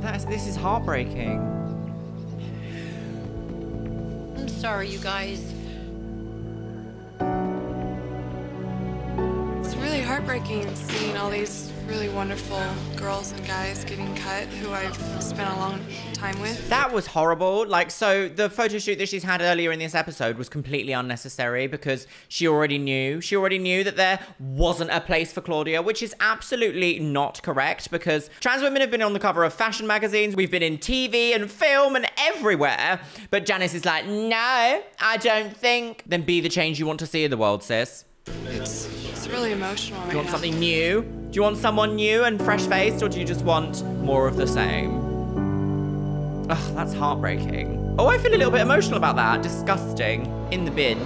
Speaker 1: That's, this is heartbreaking.
Speaker 5: I'm sorry, you guys.
Speaker 33: It's really heartbreaking seeing all these really wonderful girls and guys getting cut who I've spent a long time with.
Speaker 1: That was horrible. Like, so the photo shoot that she's had earlier in this episode was completely unnecessary because she already knew. She already knew that there wasn't a place for Claudia, which is absolutely not correct because trans women have been on the cover of fashion magazines. We've been in TV and film and everywhere. But Janice is like, no, I don't think. Then be the change you want to see in the world, sis.
Speaker 33: It's, it's really emotional right
Speaker 1: you want
Speaker 33: now.
Speaker 1: something new? Do you want someone new and fresh faced, or do you just want more of the same? Ugh, that's heartbreaking. Oh, I feel a little bit emotional about that. Disgusting. In the bin.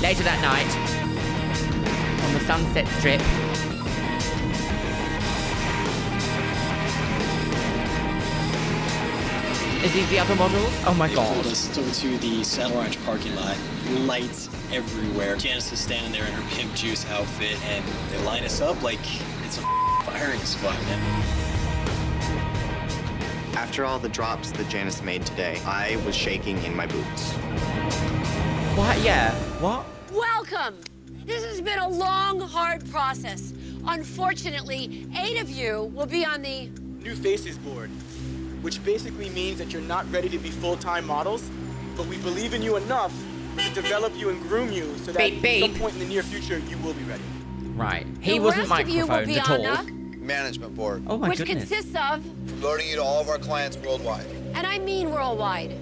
Speaker 1: Later that night, on the Sunset Strip. Is these the other models? Oh my god.
Speaker 34: They pulled
Speaker 1: god.
Speaker 34: us to the Saddle Ranch parking lot. Lights everywhere. Janice is standing there in her pimp juice outfit, and they line us up like it's a firing squad, man.
Speaker 4: After all the drops that Janice made today, I was shaking in my boots.
Speaker 1: What? Yeah. What?
Speaker 5: Welcome! This has been a long, hard process. Unfortunately, eight of you will be on the
Speaker 12: New Faces Board, which basically means that you're not ready to be full-time models, but we believe in you enough to develop you and groom you so that
Speaker 1: Beep, beep.
Speaker 12: at some point in the near future you will be ready.
Speaker 1: Right. He
Speaker 5: The
Speaker 1: wasn't
Speaker 5: rest of you
Speaker 1: microphoned at all.
Speaker 6: Management board.
Speaker 1: Oh my
Speaker 5: which
Speaker 1: goodness.
Speaker 5: consists of,
Speaker 6: Promoting you to all of our clients worldwide.
Speaker 5: and I mean worldwide.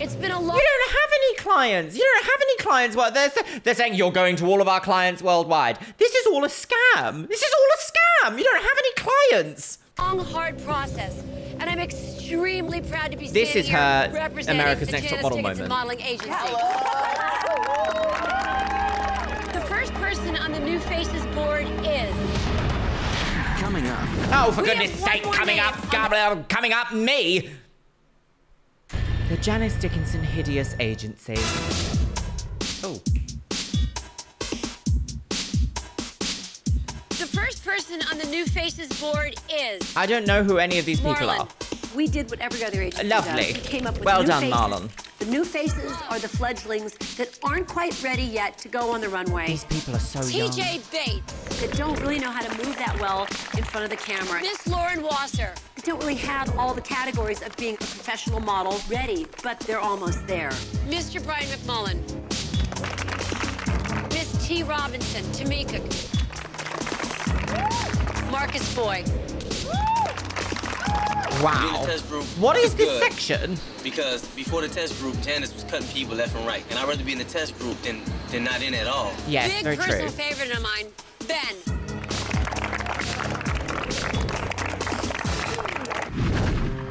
Speaker 5: It's been a long.
Speaker 1: You don't have any clients. You don't have any clients. What they're, they're saying you're going to all of our clients worldwide. This is all a scam. This is all a scam. You don't have any clients.
Speaker 5: long, hard process, and I'm extremely proud to be
Speaker 1: This
Speaker 5: standing
Speaker 1: is her
Speaker 5: here representing
Speaker 1: America's
Speaker 5: the
Speaker 1: Next Top Model
Speaker 5: Dickinson
Speaker 1: moment.
Speaker 5: Modeling Agency. The first person on the New Faces board is
Speaker 17: Coming up.
Speaker 1: Oh, for
Speaker 5: We
Speaker 1: goodness sake, coming
Speaker 5: name
Speaker 1: up, gobble- coming up, me. The Janice Dickinson Hideous Agency. Oh.
Speaker 5: First person person on the new faces board is
Speaker 1: I don't know who any of these people
Speaker 5: Marlon.
Speaker 1: are.
Speaker 35: We did what every other agency
Speaker 1: Lovely.
Speaker 35: does. We came up with
Speaker 1: Well
Speaker 35: new
Speaker 1: done,
Speaker 35: faces.
Speaker 1: Marlon.
Speaker 35: The new faces are the fledglings that aren't quite ready yet to go on the runway.
Speaker 1: These people are so young.
Speaker 5: TJ Bates,
Speaker 35: That don't really know how to move that well in front of the camera.
Speaker 5: Miss Lauren Wasser,
Speaker 35: They don't really have all the categories of being a professional model ready, but they're almost there.
Speaker 5: Mr. Brian McMullen, Miss T. Robinson, Tamika, Marcus Boyd.
Speaker 1: Wow.
Speaker 32: The test group
Speaker 1: What is
Speaker 32: was
Speaker 1: this
Speaker 32: good
Speaker 1: section?
Speaker 32: Because before the test group, Janice was cutting people left and right, and I'd rather be in the test group than than not in at all.
Speaker 1: Yes,
Speaker 5: Big
Speaker 1: very
Speaker 5: personal
Speaker 1: true.
Speaker 5: favorite of mine, Ben.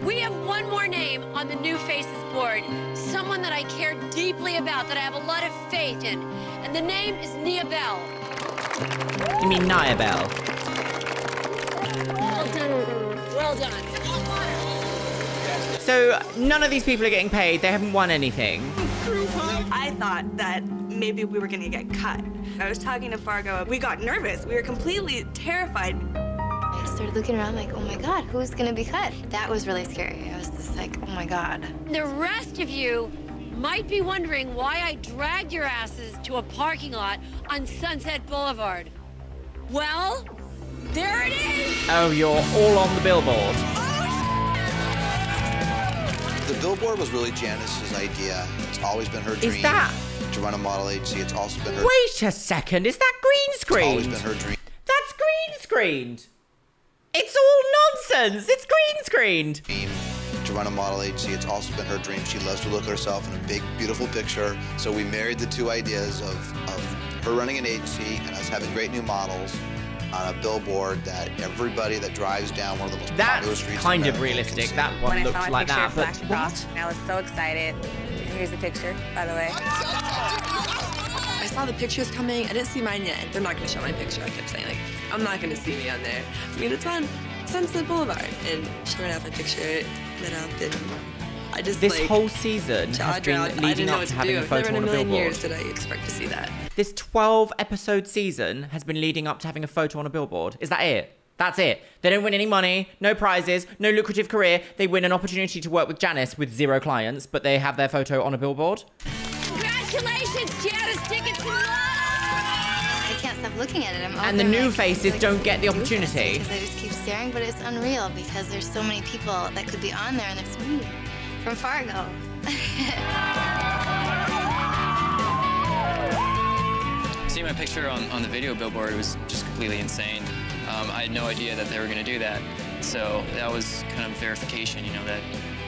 Speaker 5: We have one more name on the new faces board. Someone that I care deeply about, that I have a lot of faith in. And the name is Nia Bell.
Speaker 1: You mean Nia Bell?
Speaker 5: Well done.
Speaker 1: So none of these people are getting paid. They haven't won anything.
Speaker 36: I thought that maybe we were gonna get cut. I was talking to Fargo. We got nervous. We were completely terrified.
Speaker 31: I started looking around like, oh my God, who's gonna be cut? That was really scary. I was just like, oh my God.
Speaker 5: The rest of you might be wondering why I dragged your asses to a parking lot on Sunset Boulevard. Well, there it is.
Speaker 1: Oh, you're all on the billboard.
Speaker 6: The billboard was really Janice's idea. It's always been her dream
Speaker 1: Is that-
Speaker 6: to run a model agency. It's also been her.
Speaker 1: Wait a second. Is that green
Speaker 6: It's always been her dream.
Speaker 1: That's green screened. It's all nonsense. It's green screened.
Speaker 6: to run a model agency. It's also been her dream. She loves to look at herself in a big, beautiful picture. So we married the two ideas of, of her running an agency and us having great new models on a billboard that everybody that drives down one of the most popular streets in
Speaker 1: kind of realistic.
Speaker 6: see.
Speaker 1: That
Speaker 36: when
Speaker 1: one
Speaker 36: I
Speaker 1: looks
Speaker 36: saw my
Speaker 1: like
Speaker 36: picture
Speaker 1: that. But
Speaker 36: flash across, and I was so excited. Here's the picture, by the way.
Speaker 15: I saw the pictures coming. I didn't see mine yet. They're not going to show my picture. I kept saying, like, I'm not going to see me on there. I mean, it's on Sunset Boulevard. And sure enough, my picture lit up, and I just,
Speaker 1: This
Speaker 15: like,
Speaker 1: whole season
Speaker 15: jaw
Speaker 1: has been
Speaker 15: dropped. I
Speaker 1: leading
Speaker 15: didn't
Speaker 1: up to
Speaker 15: to
Speaker 1: having
Speaker 15: do.
Speaker 1: a
Speaker 15: I've never
Speaker 1: photo
Speaker 15: in a
Speaker 1: on a
Speaker 15: million
Speaker 1: billboard.
Speaker 15: years did I expect to see that.
Speaker 1: This 12 episode season has been leading up to having a photo on a billboard. Is that it? That's it. They don't win any money, no prizes, no lucrative career. They win an opportunity to work with Janice with zero clients, but they have their photo on a billboard.
Speaker 5: Congratulations, Janice Dickinson.
Speaker 31: I can't stop looking at it. I'm
Speaker 1: And the new
Speaker 31: like-
Speaker 1: faces
Speaker 31: like
Speaker 1: don't get the
Speaker 31: new
Speaker 1: opportunity.
Speaker 31: Because I just keep staring, but it's unreal because there's so many people that could be on there, and it's me from Fargo.
Speaker 27: Seeing my picture on, on the video billboard was just completely insane. Um, I had no idea that they were going to do that. So that was kind of verification, you know, that,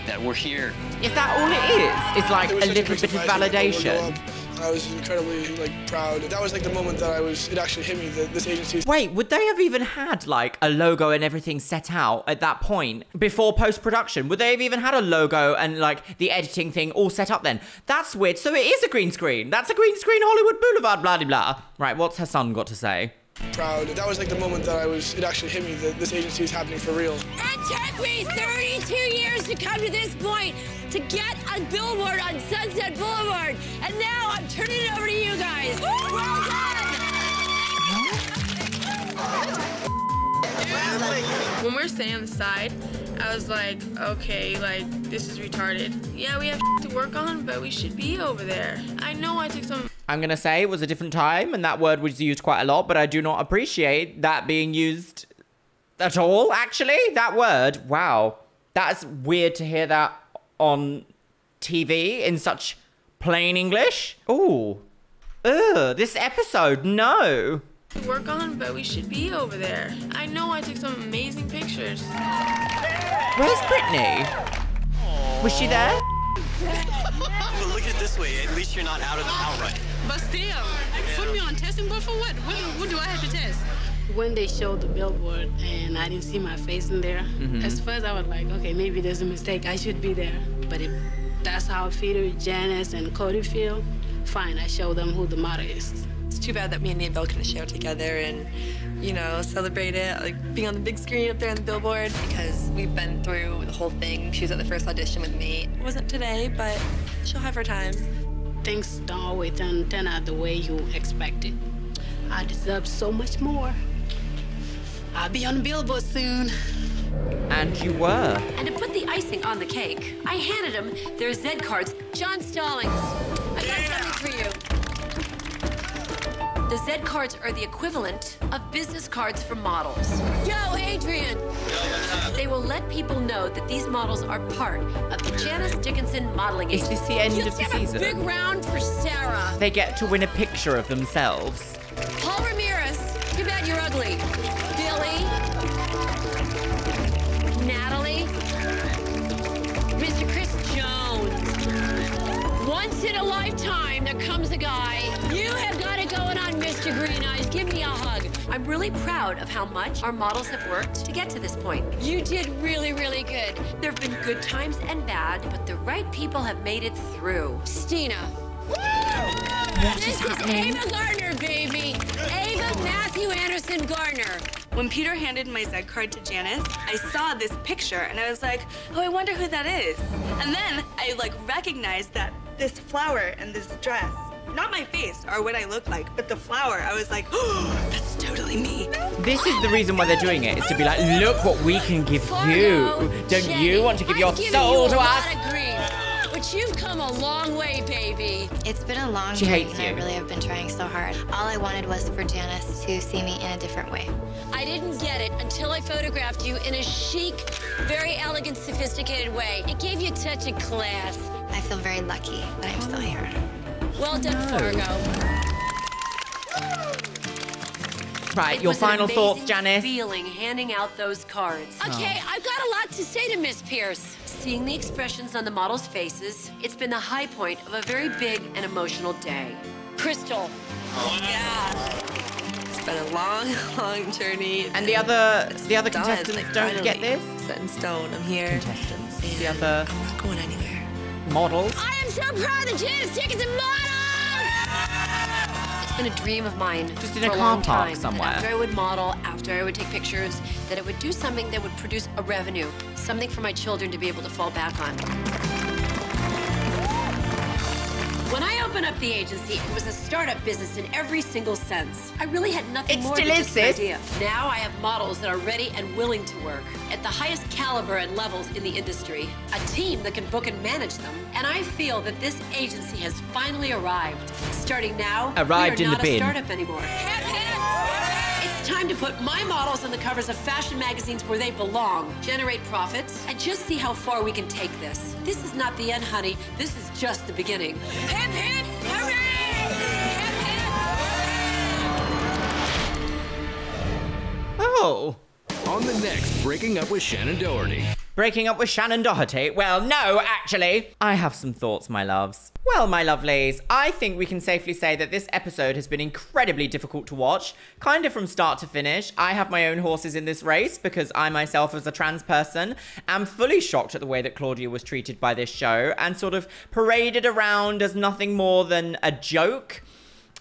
Speaker 27: that we're here.
Speaker 1: Is that all it is? It's like
Speaker 12: It
Speaker 1: a little
Speaker 12: big
Speaker 1: bit of
Speaker 12: surprise when
Speaker 1: validation.
Speaker 12: I was incredibly like proud. That was like the moment that I was. It actually hit me that this agency.
Speaker 1: Wait, would they have even had like a logo and everything set out at that point before post production? Would they have even had a logo and like the editing thing all set up then? That's weird. So it is a green screen. That's a green screen Hollywood Boulevard, blah blah blah. Right, what's her son got to say?
Speaker 12: Proud. That was like the moment that I was. It actually hit me that this agency is happening for real.
Speaker 5: It took me 32 years to come to this point to get a billboard on Sunset Boulevard, and now I'm turning it over to you guys. Well
Speaker 33: When we were standing on the side, I was like, okay, like, this is retarded. Yeah, we have to work on, but we should be over there. I know I took some
Speaker 1: I'm gonna say it was a different time and that word was used quite a lot, but I do not appreciate that being used at all, actually. That word, wow. That's weird to hear that on TV in such plain English. Ooh. Ugh, this episode, no.
Speaker 33: To work on, but we should be over there. I know I took some amazing pictures.
Speaker 1: Where's Brittany? Was she there?
Speaker 34: But look at it this way, at least you're not out of the outright.
Speaker 20: But still, put me on testing board for what? What, what do I have to test?
Speaker 11: When they showed the billboard and I didn't see my face in there,
Speaker 20: Mhm.
Speaker 11: at first I was like, okay, maybe there's a mistake. I should be there. But if that's how Peter, Janice, and Cody feel, fine. I show them who the model is.
Speaker 15: It's too bad that me and Nate Bell couldn't share together and, you know, celebrate it, like being on the big screen up there on the billboard. Because we've been through the whole thing. She was at the first audition with me. It wasn't today, but she'll have her time.
Speaker 11: Things don't always turn, turn out the way you expected. I deserve so much more. I'll be on the billboard soon.
Speaker 1: And you were.
Speaker 5: And to put the icing on the cake, I handed him their Z cards. John Stallings, I got something for you. The Z cards are the equivalent of business cards for models. Yo, Adrian! They will let people know that these models are part of the Janice Dickinson modeling agency.
Speaker 1: Is
Speaker 5: agency.
Speaker 1: this the end
Speaker 5: Let's
Speaker 1: of the
Speaker 5: have
Speaker 1: season?
Speaker 5: A big round for Sarah.
Speaker 1: They get to win a picture of themselves.
Speaker 5: Paul Ramirez, too bad you're ugly. Billy. Natalie. Mr. Chris Jones. Once in a lifetime, there comes a guy. Mr. Green Eyes. Give me a hug. I'm really proud of how much our models have worked to get to this point. You did really, really good. There have been good times and bad, but the right people have made it through. Stina. this is Ava Gardner, baby. Ava Matthew Anderson Gardner.
Speaker 7: When Peter handed my Z card to Janice, I saw this picture and I was like, oh, I wonder who that is. And then I like recognized that this flower and this dress, not my face or what I look like, but the flower, I was like, oh, that's totally me.
Speaker 1: This is the reason why they're doing it, is to be like, look what we can give you. Don't you want to give your soul
Speaker 5: you a
Speaker 1: to
Speaker 5: lot
Speaker 1: us?
Speaker 5: of grief, but you've come a long way, baby.
Speaker 31: It's been a long
Speaker 1: She
Speaker 31: journey,
Speaker 1: hates
Speaker 31: and I
Speaker 1: you.
Speaker 31: really have been trying so hard. All I wanted was for Janice to see me in a different way.
Speaker 5: I didn't get it until I photographed you in a chic, very elegant, sophisticated way. It gave you such a touch of class.
Speaker 31: I feel very lucky that I'm still here.
Speaker 5: Well done, Fargo.
Speaker 1: Right,
Speaker 5: It
Speaker 1: your
Speaker 5: was an
Speaker 1: final thoughts,
Speaker 5: amazing
Speaker 1: Janice?
Speaker 5: feeling handing out those cards. Okay, I've got a lot to say to Miss Pierce. Seeing the expressions on the models' faces, it's been the high point of a very big and emotional day. Crystal.
Speaker 15: Oh, yeah. It's been a long, long journey.
Speaker 1: And the other, the other
Speaker 15: done.
Speaker 1: contestants
Speaker 15: Like,
Speaker 1: don't get this.
Speaker 15: Set in stone. I'm here.
Speaker 1: Contestants. The other
Speaker 15: I'm not going anywhere.
Speaker 1: Models.
Speaker 5: I am so proud that of the Janice Dickinson models! It's been a dream of mine
Speaker 1: Just in
Speaker 5: for
Speaker 1: a
Speaker 5: a
Speaker 1: car
Speaker 5: long
Speaker 1: park
Speaker 5: time. that
Speaker 1: somewhere.
Speaker 5: After I would model, after I would take pictures, that it would do something that would produce a revenue, something for my children to be able to fall back on. When I opened up the agency, it was a startup business in every single sense. I really had nothing
Speaker 1: It
Speaker 5: more
Speaker 1: still
Speaker 5: than just an idea. Now I have models that are ready and willing to work at the highest caliber and levels in the industry, a team that can book and manage them, and I feel that this agency has finally arrived. Starting now,
Speaker 1: Arrived
Speaker 5: we are
Speaker 1: in the
Speaker 5: not
Speaker 1: bin.
Speaker 5: a startup anymore. It's time to put my models on the covers of fashion magazines where they belong, generate profits, and just see how far we can take this. This is not the end, honey. This is just the beginning. Hip, hip, hooray!
Speaker 1: Oh.
Speaker 34: On the next Breaking Up with Shannen Doherty.
Speaker 1: Breaking up with Shannen Doherty? Well, no, actually. I have some thoughts, my loves. Well, my lovelies, I think we can safely say that this episode has been incredibly difficult to watch, kind of from start to finish. I have my own horses in this race because I myself, as a trans person, am fully shocked at the way that Claudia was treated by this show and sort of paraded around as nothing more than a joke.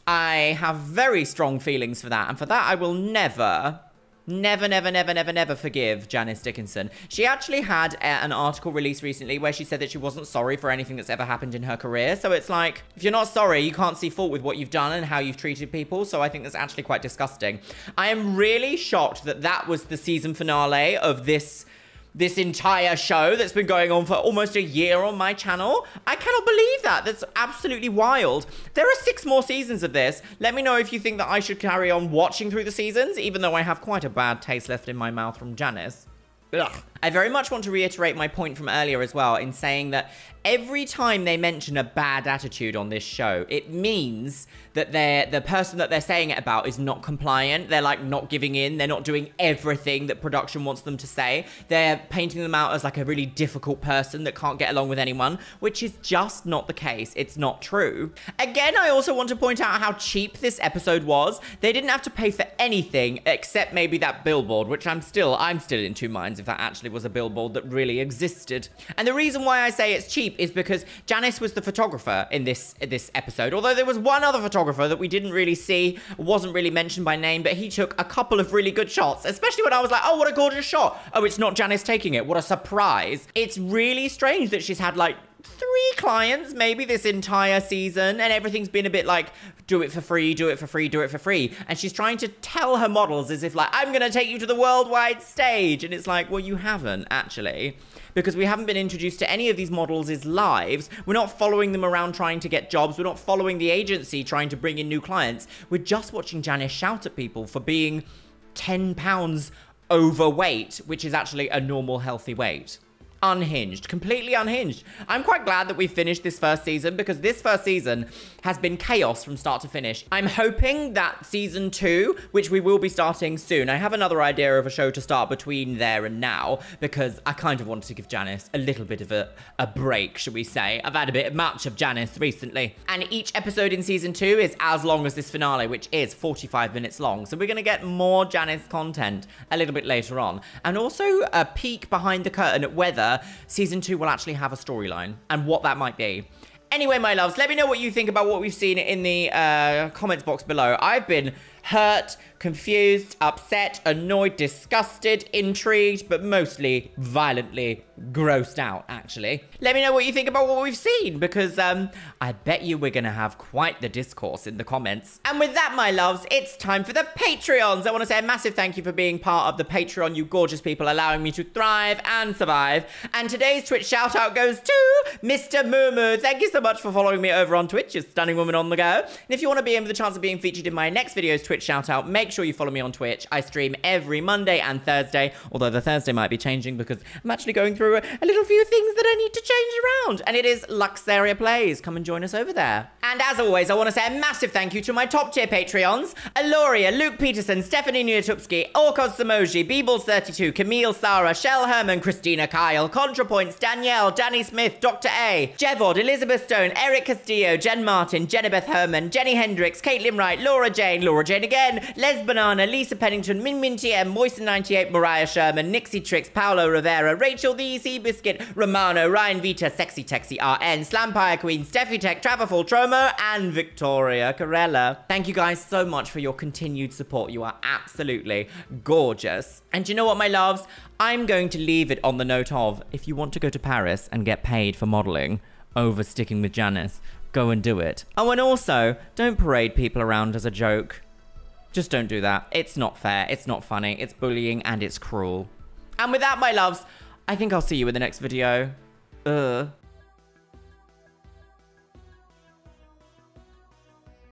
Speaker 1: I have very strong feelings for that, and for that, I will never, never, never, never, never, never forgive Janice Dickinson. She actually had a- an article released recently where she said that she wasn't sorry for anything that's ever happened in her career. So it's like, if you're not sorry, you can't see fault with what you've done and how you've treated people. So I think that's actually quite disgusting. I am really shocked that that was the season finale of this this entire show that's been going on for almost a year on my channel. I cannot believe that. That's absolutely wild. There are six more seasons of this. Let me know if you think that I should carry on watching through the seasons, even though I have quite a bad taste left in my mouth from Janice. Ugh. I very much want to reiterate my point from earlier as well in saying that every time they mention a bad attitude on this show, it means that they're the person that they're saying it about is not compliant. They're like not giving in. They're not doing everything that production wants them to say. They're painting them out as like a really difficult person that can't get along with anyone, which is just not the case. It's not true. Again, I also want to point out how cheap this episode was. They didn't have to pay for anything except maybe that billboard, which I'm still I'm still in two minds if that actually was a billboard that really existed. And the reason why I say it's cheap is because Janice was the photographer in this this episode. Although there was one other photographer that we didn't really see, wasn't really mentioned by name, but he took a couple of really good shots, especially when I was like, "Oh, what a gorgeous shot." Oh, it's not Janice taking it. What a surprise. It's really strange that she's had like three clients maybe this entire season and everything's been a bit like do it for free do it for free do it for free and she's trying to tell her models as if like i'm gonna take you to the worldwide stage and it's like well you haven't actually because we haven't been introduced to any of these models' lives. We're not following them around trying to get jobs. We're not following the agency trying to bring in new clients. We're just watching Janice shout at people for being 10 pounds overweight, which is actually a normal healthy weight unhinged, completely unhinged. I'm quite glad that we finished this first season because this first season has been chaos from start to finish. I'm hoping that season two, which we will be starting soon, I have another idea of a show to start between there and now because I kind of wanted to give Janice a little bit of a, a break, should we say. I've had a bit much of Janice recently. And each episode in season two is as long as this finale, which is 45 minutes long. So we're going to get more Janice content a little bit later on. And also a peek behind the curtain at whether season two will actually have a storyline and what that might be. Anyway, my loves, let me know what you think about what we've seen in the uh, comments box below. I've been hurt, confused, upset, annoyed, disgusted, intrigued, but mostly violently grossed out, actually. Let me know what you think about what we've seen, because um, I bet you we're going to have quite the discourse in the comments. And with that, my loves, it's time for the Patreons. I want to say a massive thank you for being part of the Patreon, you gorgeous people, allowing me to thrive and survive. And today's Twitch shout out goes to Mr. Moo Thank you so much for following me over on Twitch, You're stunning woman on the go. And if you want to be in with the chance of being featured in my next video's Twitch shout out, make sure you follow me on Twitch. I stream every Monday and Thursday, although the Thursday might be changing because I'm actually going through a, a little few things that I need to change around. And it is Luxeria Plays. Come and join us over there. And as always, I want to say a massive thank you to my top tier Patreons Aloria, Luke Peterson, Stephanie Niatupski, Orkos Samoji, Beebles32, Camille Sarah, Shell Herman, Christina Kyle, ContraPoints, Danielle, Danny Smith, Dr. A, Jevod, Elizabeth Stone, Eric Castillo, Jen Martin, Jennybeth Herman, Jenny Hendricks, Caitlin Wright, Laura Jane, Laura Jane again, Les Banana, Lisa Pennington, Min Min TM, Moisten98, Mariah Sherman, Nixie Tricks, Paolo Rivera, Rachel the EC Biscuit, Romano, Ryan Vita, Sexy Texy RN, Slampire Queen, Steffi Tech, Traverful Tromo, and Victoria Corella. Thank you guys so much for your continued support. You are absolutely gorgeous. And you know what, my loves? I'm going to leave it on the note of if you want to go to Paris and get paid for modeling over sticking with Janice, go and do it. Oh, and also, don't parade people around as a joke. Just don't do that. It's not fair, it's not funny, it's bullying, and it's cruel. And with that, my loves, I think I'll see you in the next video. Ugh.